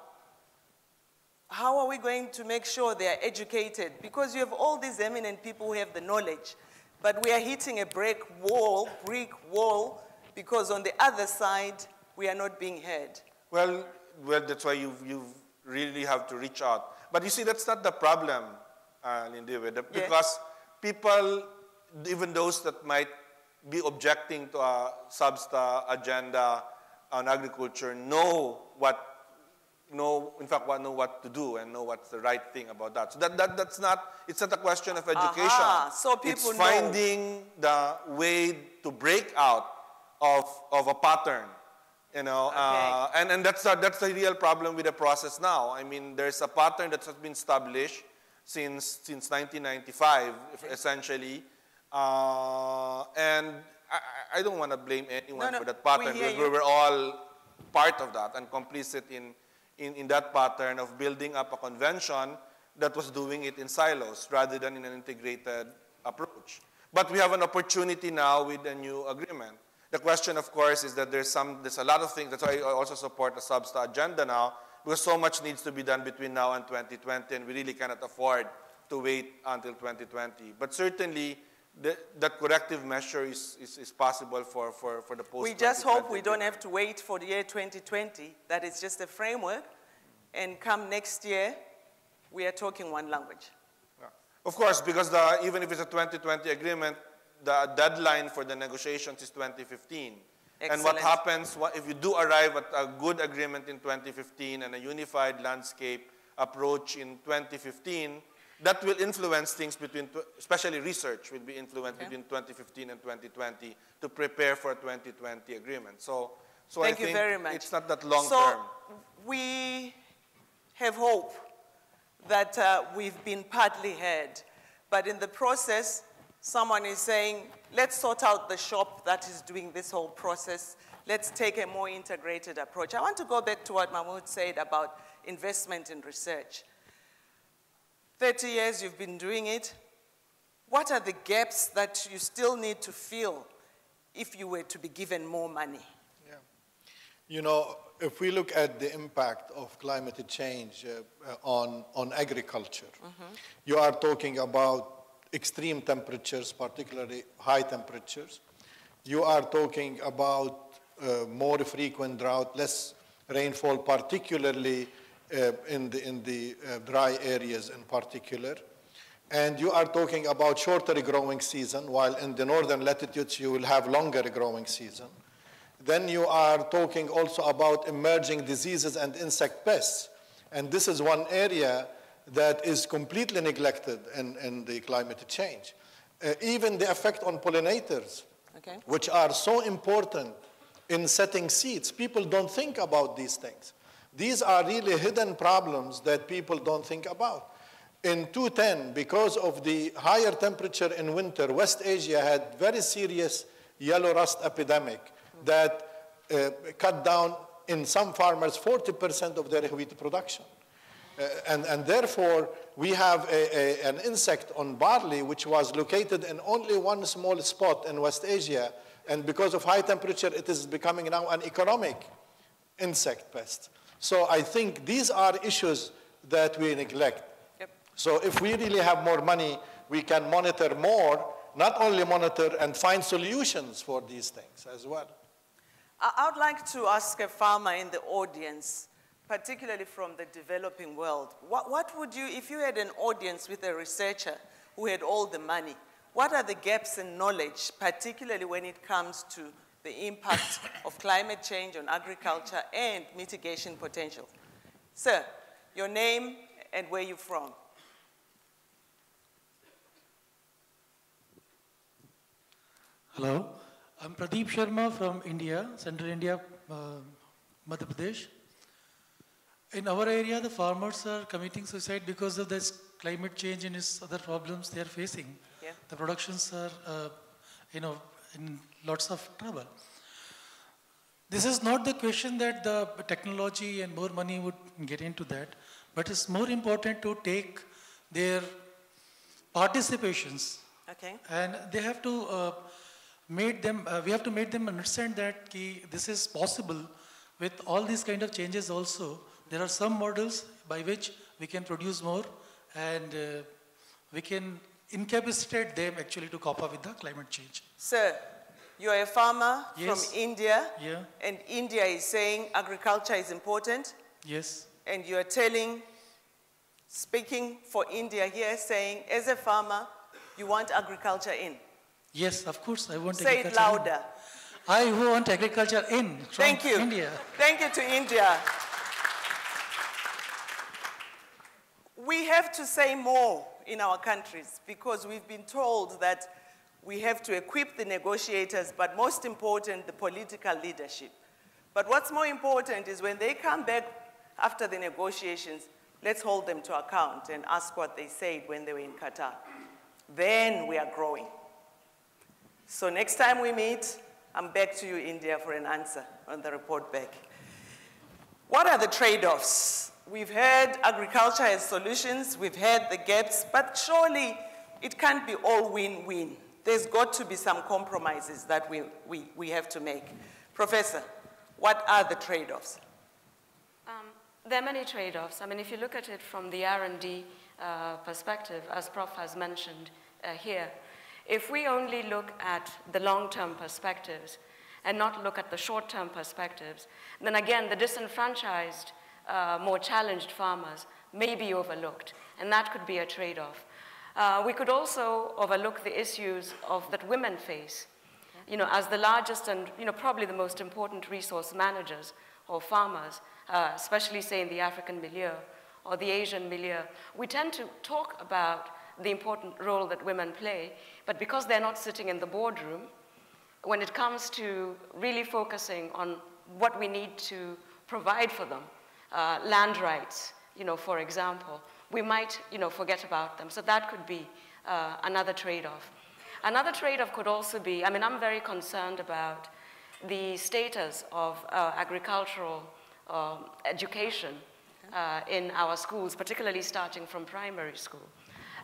how are we going to make sure they are educated? Because you have all these eminent people who have the knowledge, but we are hitting a brick wall, brick wall, because on the other side, we are not being heard. Well, well that's why you you really have to reach out. But you see, that's not the problem, uh, because people, even those that might be objecting to a SBSTA agenda on agriculture, know what know, in fact, what know what to do and know what's the right thing about that. So that, that that's not, it's not a question of education. Aha, so people it's finding know. the way to break out of, of a pattern. You know, okay. uh, and, and that's, a, that's the real problem with the process now. I mean, there's a pattern that has been established since, since 1995, okay. essentially. Uh, and I, I don't want to blame anyone no, no, for that pattern we because we were all part of that and complicit in, in, in that pattern of building up a convention that was doing it in silos rather than in an integrated approach. But we have an opportunity now with a new agreement. The question, of course, is that there's, some, there's a lot of things. That's why I also support the SBSTA agenda now, because so much needs to be done between now and 2020, and we really cannot afford to wait until 2020. But certainly, the, that corrective measure is, is, is, possible for, for, for the post We just hope we don't have to wait for the year 2020, that it's just a framework, and come next year, we are talking one language. Yeah. Of course, because the, even if it's a 2020 agreement, the deadline for the negotiations is 2015. Excellent. And what happens if you do arrive at a good agreement in 2015 and a unified landscape approach in 2015, that will influence things between, especially research will be influenced okay. between 2015 and 2020 to prepare for a 2020 agreement. So, so Thank I you think very much. it's not that long so term. we have hope that uh, we've been partly heard, but in the process, someone is saying, let's sort out the shop that is doing this whole process. Let's take a more integrated approach. I want to go back to what Mahmoud said about investment in research. 30 years you've been doing it. What are the gaps that you still need to fill if you were to be given more money? Yeah. You know, if we look at the impact of climate change uh, on, on agriculture, mm -hmm. you are talking about extreme temperatures, particularly high temperatures. You are talking about uh, more frequent drought, less rainfall, particularly in the, in the uh, dry areas in particular. And you are talking about shorter growing season, while in the northern latitudes you will have longer growing season. Then you are talking also about emerging diseases and insect pests. And this is one area that is completely neglected in, in the climate change. Uh, even the effect on pollinators, okay. which are so important in setting seeds. People don't think about these things. These are really hidden problems that people don't think about. In 2010, because of the higher temperature in winter, West Asia had very serious yellow rust epidemic that uh, cut down in some farmers 40% of their wheat production. Uh, and, and therefore, we have a, a, an insect on barley which was located in only one small spot in West Asia. And because of high temperature, it is becoming now an economic insect pest. So I think these are issues that we neglect. Yep. So if we really have more money we can monitor more, not only monitor and find solutions for these things as well. I would like to ask a farmer in the audience, particularly from the developing world, what, what would you, if you had an audience with a researcher who had all the money, what are the gaps in knowledge, particularly when it comes to the impact of climate change on agriculture and mitigation potential? Sir, your name and where you're from. Hello, I'm Pradeep Sharma from India, Central India, uh, Madhya Pradesh. In our area, the farmers are committing suicide because of this climate change and its other problems they are facing. Yeah. The productions are, uh, you know, in lots of trouble. This is not the question that the technology and more money would get into that, but it's more important to take their participations Okay. and they have to uh, made them uh, we have to make them understand that ki, this is possible with all these kind of changes also there are some models by which we can produce more and uh, we can incapacitate them actually to cope up with the climate change Sir, you're a farmer Yes. from India, yeah and India is saying agriculture is important, yes and you're telling, speaking for India here, saying, as a farmer, you want agriculture in. yes of course i want Say it agriculture in. louder. i want agriculture in from Thank you. india Thank you to India. We have to say more in our countries because we've been told that we have to equip the negotiators, but most important, the political leadership. But what's more important is when they come back after the negotiations, let's hold them to account and ask what they said when they were in Qatar. Then we are growing. So next time we meet, I'm back to you, India, for an answer on the report back. What are the trade-offs? We've heard agriculture has solutions, we've heard the gaps, but surely it can't be all win-win. There's got to be some compromises that we, we, we have to make. Professor, what are the trade-offs? Um, there are many trade-offs. I mean, if you look at it from the R&D uh, perspective, as Prof has mentioned uh, here, if we only look at the long-term perspectives and not look at the short-term perspectives, then again, the disenfranchised, uh, more challenged farmers may be overlooked, and that could be a trade-off. Uh, we could also overlook the issues of, that women face you know, as the largest and, you know, probably the most important resource managers or farmers, uh, especially say in the African milieu or the Asian milieu, we tend to talk about the important role that women play, but because they're not sitting in the boardroom, when it comes to really focusing on what we need to provide for them, uh, land rights, you know, for example, we might, you know, forget about them. So that could be uh, another trade-off. Another trade-off could also be, I mean, I'm very concerned about the status of uh, agricultural um, education uh, in our schools, particularly starting from primary school.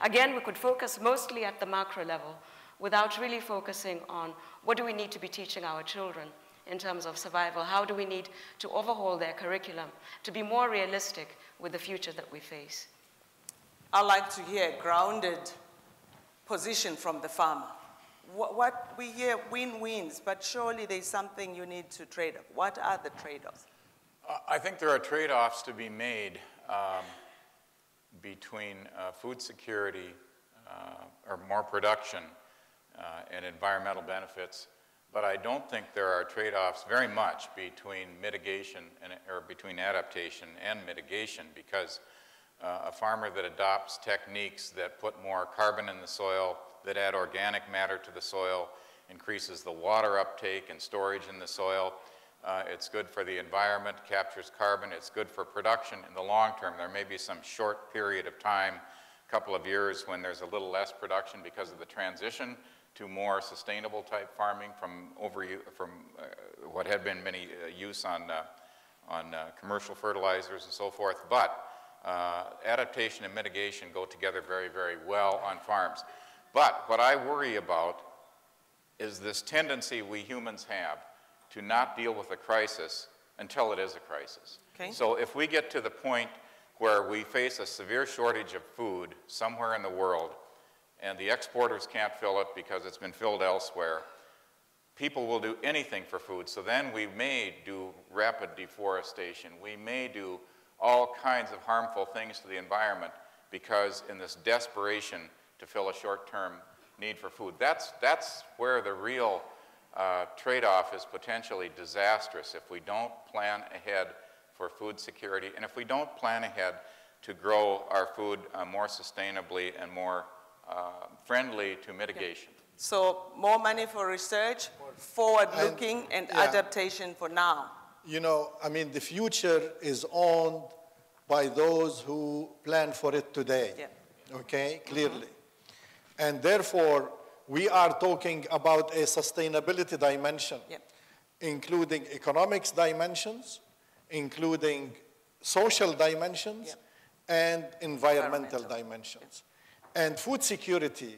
Again, we could focus mostly at the macro level without really focusing on what do we need to be teaching our children in terms of survival? How do we need to overhaul their curriculum to be more realistic with the future that we face? I like to hear a grounded position from the farmer. What, what we hear win-wins, but surely there's something you need to trade off. What are the trade-offs? I think there are trade-offs to be made um, between uh, food security uh, or more production uh, and environmental benefits, but I don't think there are trade-offs very much between mitigation and, or between adaptation and mitigation because uh, a farmer that adopts techniques that put more carbon in the soil, that add organic matter to the soil, increases the water uptake and storage in the soil, uh, it's good for the environment, captures carbon, it's good for production in the long term. There may be some short period of time, a couple of years, when there's a little less production because of the transition to more sustainable type farming from, over, from uh, what had been many uh, use on, uh, on uh, commercial fertilizers and so forth. But uh, adaptation and mitigation go together very, very well on farms. But what I worry about is this tendency we humans have to not deal with a crisis until it is a crisis. Okay. So if we get to the point where we face a severe shortage of food somewhere in the world, and the exporters can't fill it because it's been filled elsewhere, people will do anything for food. So then we may do rapid deforestation. We may do all kinds of harmful things to the environment because in this desperation to fill a short-term need for food. That's, that's where the real uh, trade-off is potentially disastrous if we don't plan ahead for food security and if we don't plan ahead to grow our food uh, more sustainably and more Uh, friendly to mitigation. So more money for research, forward-looking, and, yeah. adaptation for now. You know, I mean, the future is owned by those who plan for it today. Yeah. Okay, mm-hmm. clearly. And therefore, we are talking about a sustainability dimension, Yeah. including economics dimensions, including social dimensions, Yeah. and environmental Environmental. dimensions. And food security,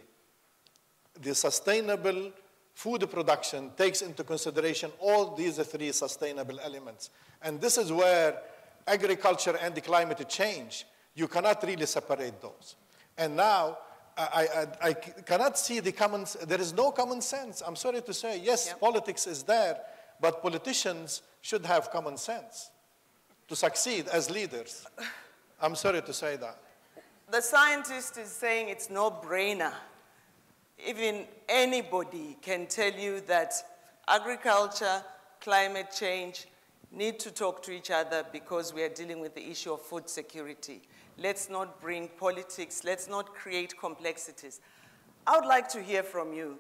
the sustainable food production takes into consideration all these three sustainable elements. And this is where agriculture and the climate change, you cannot really separate those. And now, I, I, I cannot see the common, there is no common sense. I'm sorry to say, yes, Yep. politics is there, but politicians should have common sense to succeed as leaders. I'm sorry to say that. The scientist is saying it's no brainer. Even anybody can tell you that agriculture, climate change need to talk to each other because we are dealing with the issue of food security. Let's not bring politics, let's not create complexities. I would like to hear from you.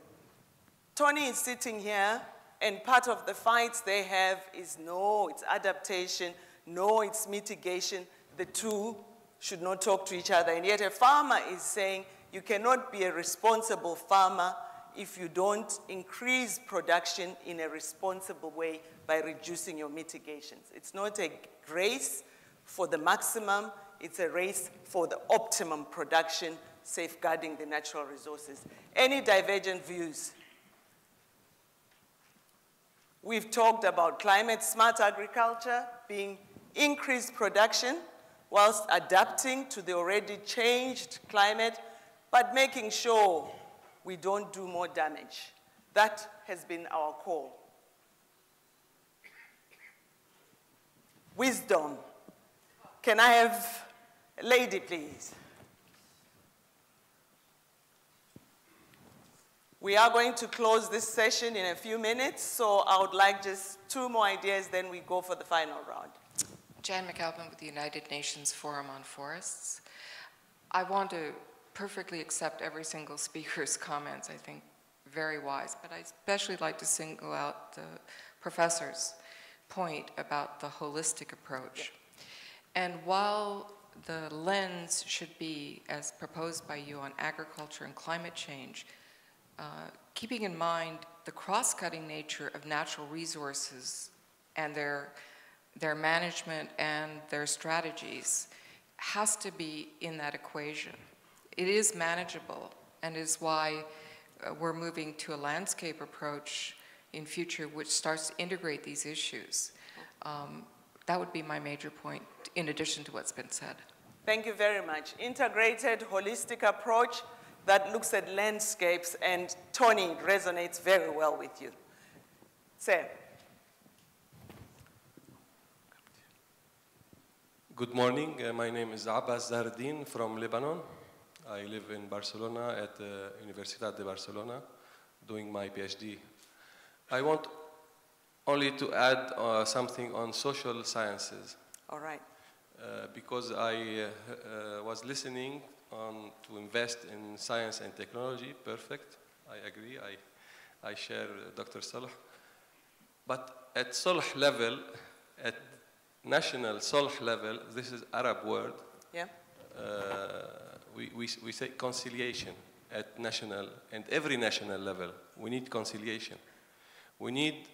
Tony is sitting here, and part of the fights they have is no, it's adaptation, no, it's mitigation. The two should not talk to each other. And yet, a farmer is saying you cannot be a responsible farmer if you don't increase production in a responsible way by reducing your mitigations. It's not a race for the maximum, it's a race for the optimum production, safeguarding the natural resources. Any divergent views? We've talked about climate smart agriculture being increased production whilst adapting to the already changed climate, but making sure we don't do more damage. That has been our call. Wisdom. Can I have a lady, please? We are going to close this session in a few minutes, so I would like just two more ideas, then we go for the final round. Jan McAlpine with the United Nations Forum on Forests. I want to perfectly accept every single speaker's comments, I think very wise, but I especially like to single out the professor's point about the holistic approach. And while the lens should be, as proposed by you, on agriculture and climate change, uh, keeping in mind the cross-cutting nature of natural resources and their, their management and their strategies has to be in that equation. It is manageable and is why uh, we're moving to a landscape approach in future which starts to integrate these issues. Um, that would be my major point in addition to what's been said. Thank you very much. Integrated, holistic approach that looks at landscapes, and Tony resonates very well with you. Sam. Good morning. Uh, my name is Abbas Zahardin from Lebanon. I live in Barcelona at the Universidad de Barcelona doing my PhD. I want only to add uh, something on social sciences. All right. Uh, because I uh, uh, was listening on to invest in science and technology, perfect, I agree, I, I share Dr. Solh. But at Solh level, at national Solh level, this is Arab word, Yeah. uh, we, we, we say conciliation at national and every national level. We need conciliation. We need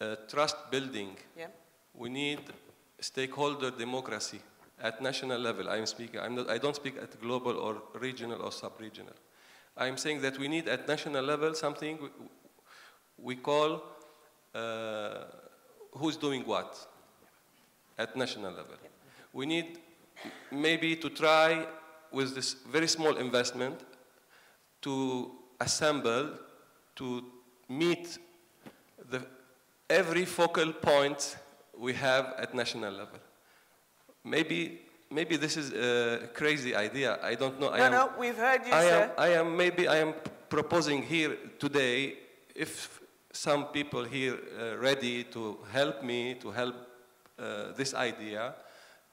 uh, trust building. Yeah. We need stakeholder democracy at national level. I'm speaking, I'm not, I don't speak at global or regional or sub-regional. I'm saying that we need at national level something we, we call uh, who's doing what at national level. We need maybe to try with this very small investment to assemble to meet the, every focal point we have at national level. Maybe, maybe this is a crazy idea. I don't know. I No, am, no, we've heard you, I sir. am, I am maybe I am proposing here today if some people here uh, ready to help me to help uh, this idea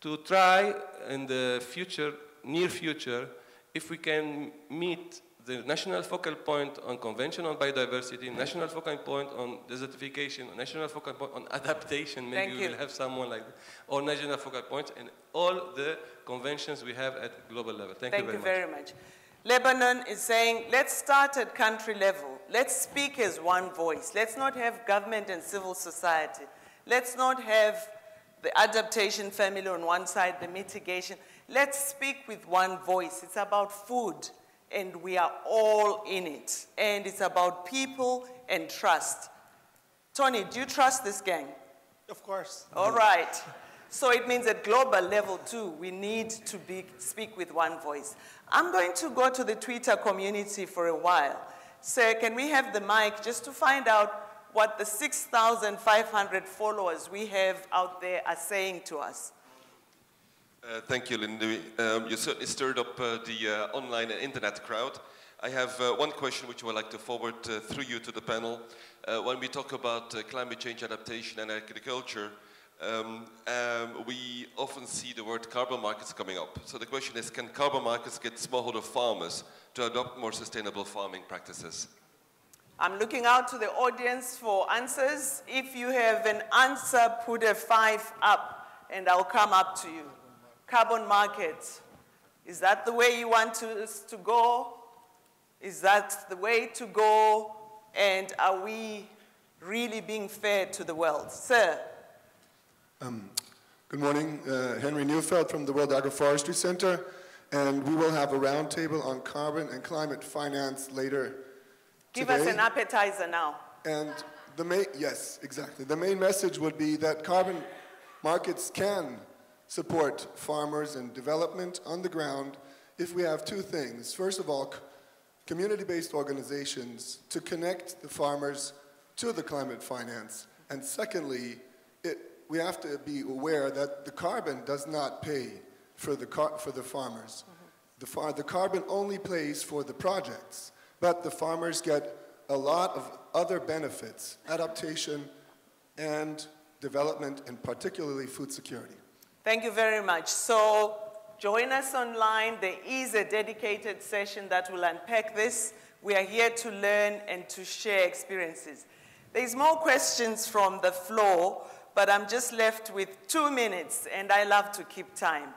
to try in the future near future if we can meet the national focal point on convention on biodiversity, national focal point on desertification, national focal point on adaptation, maybe Thank we you. will have someone like that, or national focal points, and all the conventions we have at global level. Thank, you. Thank you you very very much. Lebanon is saying, let's start at country level. Let's speak as one voice. Let's not have government and civil society. Let's not have the adaptation family on one side, the mitigation. Let's speak with one voice. It's about food, and we are all in it. And it's about people and trust. Tony, do you trust this gang? Of course. All right. So it means at global level too, we need to be, speak with one voice. I'm going to go to the Twitter community for a while. Sir, can we have the mic just to find out what the 6,500 followers we have out there are saying to us? Uh, thank you, Lindy. Um, you certainly stirred up uh, the uh, online and internet crowd. I have uh, one question which I would like to forward uh, through you to the panel. Uh, when we talk about climate change adaptation and agriculture, um, um, we often see the word carbon markets coming up. So the question is, can carbon markets get smallholder farmers to adopt more sustainable farming practices? I'm looking out to the audience for answers. If you have an answer, put a five up and I'll come up to you. Carbon market. Is that the way you want us to go? Is that the way to go? And are we really being fair to the world? Sir, Um, Good morning, uh, Henry Neufeldt from the World Agroforestry Center, and we will have a roundtable on carbon and climate finance later give today. us an appetizer now. And the main, yes, exactly. The main message would be that carbon markets can support farmers and development on the ground if we have two things. First of all, community-based organizations to connect the farmers to the climate finance. And secondly, it, we have to be aware that the carbon does not pay for the, car, for the farmers. Mm-hmm. The, far, the carbon only pays for the projects, but the farmers get a lot of other benefits, adaptation and development, and particularly food security. Thank you very much. So join us online. There is a dedicated session that will unpack this. We are here to learn and to share experiences. There's more questions from the floor, but I'm just left with two minutes, and I love to keep time.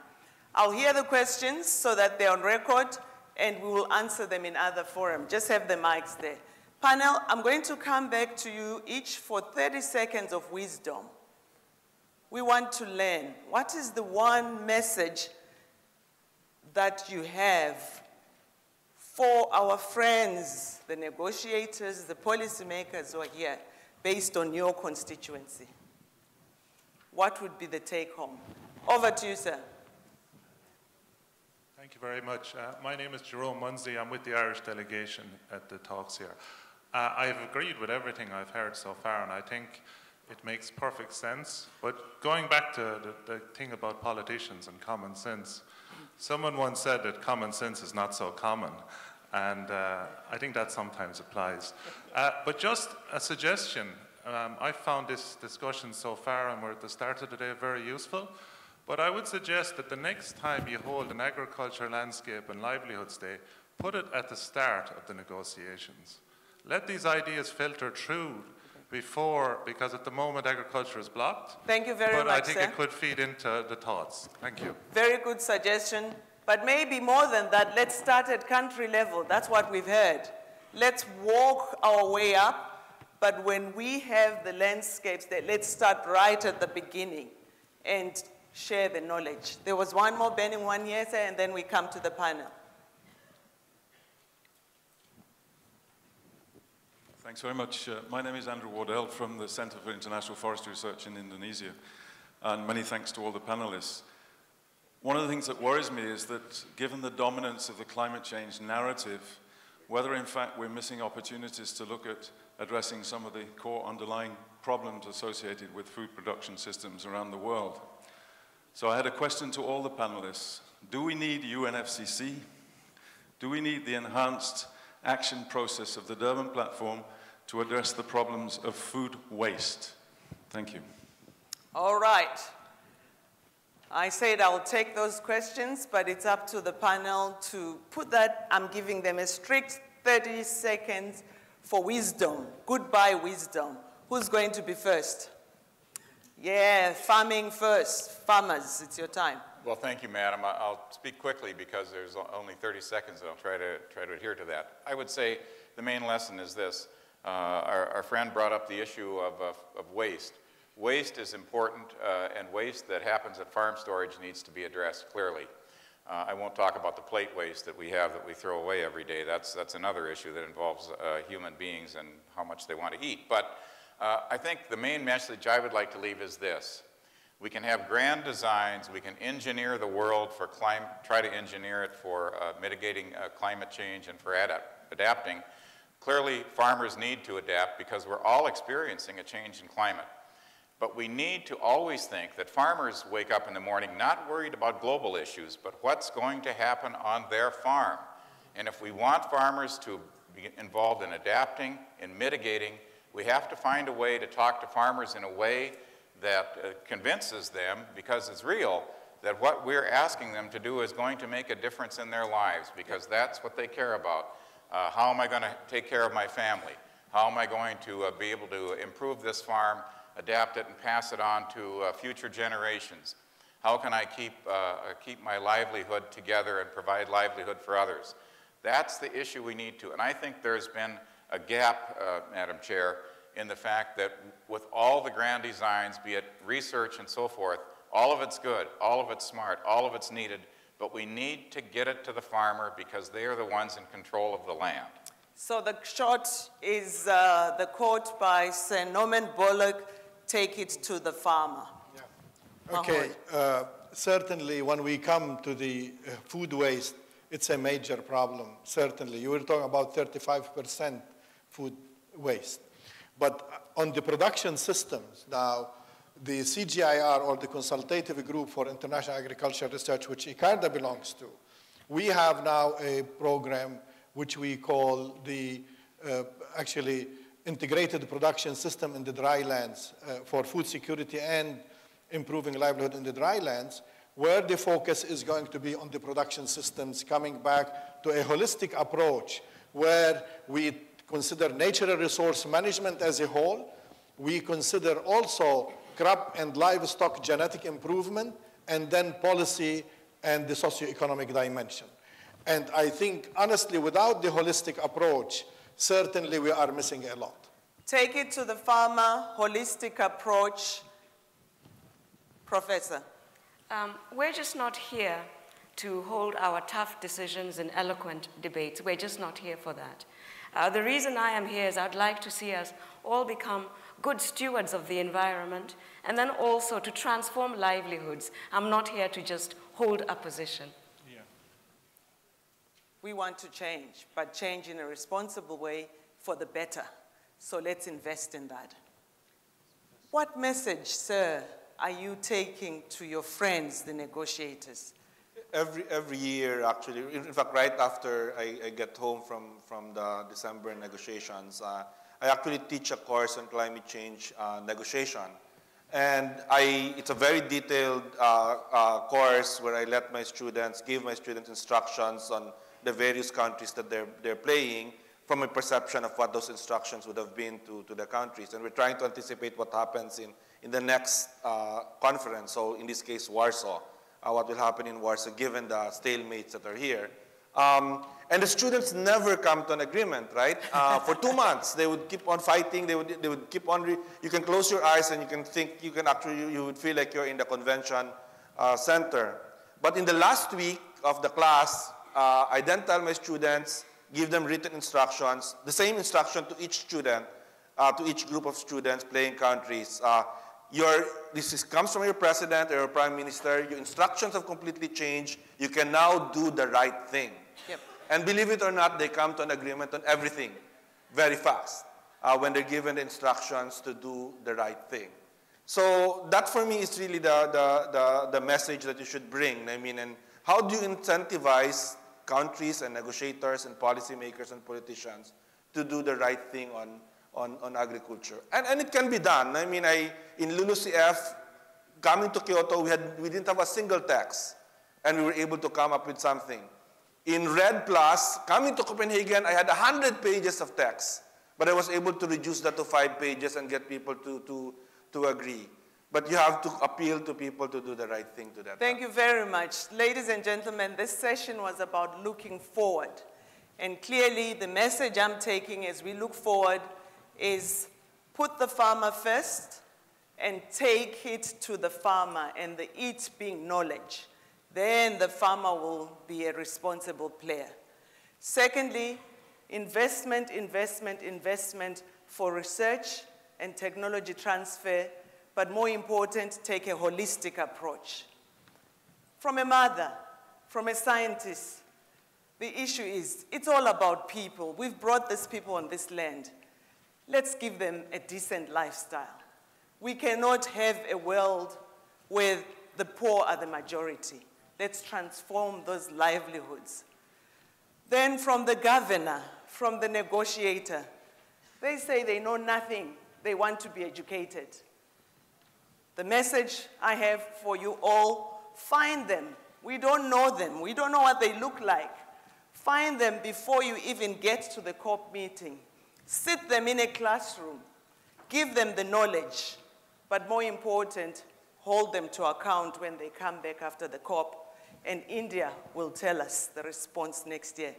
I'll hear the questions so that they're on record, and we will answer them in other forum. Just have the mics there. Panel, I'm going to come back to you each for 30 seconds of wisdom. We want to learn. What is the one message that you have for our friends, the negotiators, the policymakers who are here, based on your constituency? What would be the take home? Over to you, sir. You very much. Uh, my name is Jerome Munsey. I'm with the Irish delegation at the talks here. Uh, I've agreed with everything I've heard so far, and I think it makes perfect sense. But going back to the, the thing about politicians and common sense, someone once said that common sense is not so common, and uh, I think that sometimes applies. Uh, but just a suggestion. Um, I found this discussion so far, and we're at the start of the day, very useful. But I would suggest that the next time you hold an agriculture landscape and livelihoods day, put it at the start of the negotiations. Let these ideas filter through before, because at the moment agriculture is blocked. Thank you very but much, But I think sir. it could feed into the thoughts. Thank you. Very good suggestion. But maybe more than that, let's start at country level. That's what we've heard. Let's walk our way up. But when we have the landscapes, let's start right at the beginning and share the knowledge. There was one more Ben burning one sir, and then we come to the panel. Thanks very much. Uh, my name is Andrew Wardell from the Center for International Forestry Research in Indonesia. And many thanks to all the panelists. One of the things that worries me is that given the dominance of the climate change narrative, whether in fact we're missing opportunities to look at addressing some of the core underlying problems associated with food production systems around the world. So I had a question to all the panelists. Do we need UNFCCC? Do we need the enhanced action process of the Durban platform to address the problems of food waste? Thank you. All right. I said I'll take those questions, but it's up to the panel to put that. I'm giving them a strict 30 seconds for wisdom. Goodbye, wisdom. Who's going to be first? Yeah, farming first. Farmers, it's your time. Well, thank you, madam. I'll speak quickly because there's only 30 seconds, and I'll try to, try to adhere to that. I would say the main lesson is this. Uh, Our, our friend brought up the issue of, of of waste. Waste is important, uh, and waste that happens at farm storage needs to be addressed clearly. Uh, I won't talk about the plate waste that we have that we throw away every day. That's, that's another issue that involves uh, human beings and how much they want to eat. But uh, I think the main message I would like to leave is this. We can have grand designs, we can engineer the world for climate, try to engineer it for uh, mitigating uh, climate change and for adapt, adapting. Clearly, farmers need to adapt because we're all experiencing a change in climate. But we need to always think that farmers wake up in the morning not worried about global issues, but what's going to happen on their farm. And if we want farmers to be involved in adapting and mitigating, we have to find a way to talk to farmers in a way that uh, convinces them, because it's real, that what we're asking them to do is going to make a difference in their lives, because that's what they care about. Uh, how am I going to take care of my family? How am I going to uh, be able to improve this farm, adapt it, and pass it on to uh, future generations? How can I keep, uh, uh, keep my livelihood together and provide livelihood for others? That's the issue we need to. And I think there's been a gap, uh, Madam Chair, in the fact that with all the grand designs, be it research and so forth, all of it's good, all of it's smart, all of it's needed, but we need to get it to the farmer because they are the ones in control of the land. So the short is uh, the quote by Sir Norman Borlaug, take it to the farmer. Okay, uh, certainly when we come to the uh, food waste, it's a major problem, certainly. You were talking about 35% food waste. But on the production systems, now, the CGIAR, or the Consultative Group for International Agricultural Research, which ICARDA belongs to, we have now a program which we call the, uh, actually, integrated production system in the dry lands uh, for food security and improving livelihood in the dry lands, where the focus is going to be on the production systems, coming back to a holistic approach where we consider natural resource management as a whole. We consider also crop and livestock genetic improvement, and then policy and the socioeconomic dimension. And I think, honestly, without the holistic approach, certainly we are missing a lot. Take it to the farmer, holistic approach. Professor. Um, we're just not here to hold our tough decisions in eloquent debates. We're just not here for that. Uh, the reason I am here is I'd like to see us all become good stewards of the environment and then also to transform livelihoods. I'm not here to just hold a position. Yeah. We want to change, but change in a responsible way for the better. So let's invest in that. What message, sir, are you taking to your friends, the negotiators? Every, every year, actually, in fact, right after I, I get home from, from the December negotiations, uh, I actually teach a course on climate change uh, negotiation. And I, it's a very detailed uh, uh, course where I let my students, give my students instructions on the various countries that they're, they're playing from a perception of what those instructions would have been to, to the countries. And we're trying to anticipate what happens in, in the next uh, conference, so in this case, Warsaw, uh, what will happen in Warsaw given the stalemates that are here. Um, and the students never come to an agreement, right? Uh, for two months, they would keep on fighting. They would, they would keep on. Re- you can close your eyes and you can think. You can actually. You, you would feel like you're in the convention uh, center. But in the last week of the class, uh, I then tell my students, give them written instructions, the same instruction to each student, uh, to each group of students playing countries. Your, this is, comes from your president or your prime minister. Your instructions have completely changed. You can now do the right thing. Yep. And believe it or not, they come to an agreement on everything very fast uh, when they're given the instructions to do the right thing. So that for me is really the, the, the, the message that you should bring. I mean, and how do you incentivize countries and negotiators and policymakers and politicians to do the right thing on, on, on agriculture? And, and it can be done. I mean, I, in LULUCF, coming to Kyoto, we, had, we didn't have a single tax, and we were able to come up with something. In REDD Plus, coming to Copenhagen, I had 100 pages of text, but I was able to reduce that to five pages and get people to, to, to agree. But you have to appeal to people to do the right thing to that. Thank you very much. Ladies and gentlemen, this session was about looking forward. And clearly, the message I'm taking as we look forward is put the farmer first and take it to the farmer, and the it being knowledge. Then the farmer will be a responsible player. Secondly, investment, investment, investment for research and technology transfer but more important, take a holistic approach. From a mother, from a scientist, the issue is it's all about people. We've brought these people on this land. Let's give them a decent lifestyle. We cannot have a world where the poor are the majority. Let's transform those livelihoods. Then from the governor, from the negotiator, they say they know nothing. They want to be educated. The message I have for you all, find them. We don't know them. We don't know what they look like. Find them before you even get to the COP meeting. Sit them in a classroom. Give them the knowledge. But more important, hold them to account when they come back after the COP. And India will tell us the response next year.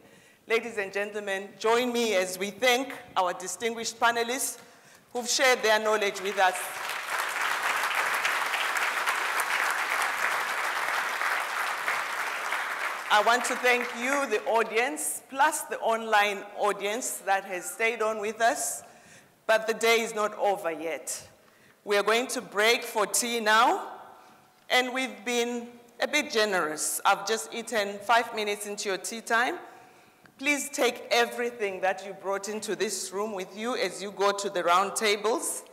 Ladies and gentlemen, join me as we thank our distinguished panelists who've shared their knowledge with us. I want to thank you, the audience, plus the online audience that has stayed on with us. But the day is not over yet. We are going to break for tea now, and we've been a bit generous. I've just eaten five minutes into your tea time. Please take everything that you brought into this room with you as you go to the round tables.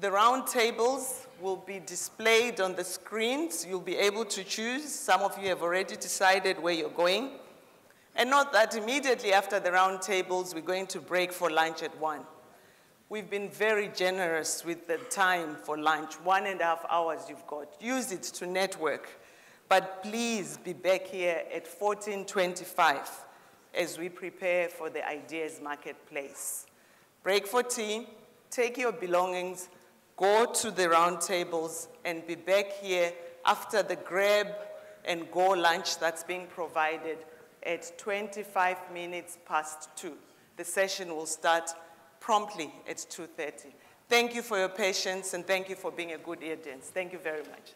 The round tables will be displayed on the screens. You'll be able to choose. Some of you have already decided where you're going. And note that immediately after the round tables, we're going to break for lunch at 1. We've been very generous with the time for lunch. One and a half hours you've got. Use it to network. But please be back here at 1425 as we prepare for the Ideas Marketplace. Break for tea, take your belongings, go to the round tables and be back here after the grab and go lunch that's being provided at 25 minutes past 2. The session will start promptly at 2.30. Thank you for your patience and thank you for being a good audience. Thank you very much.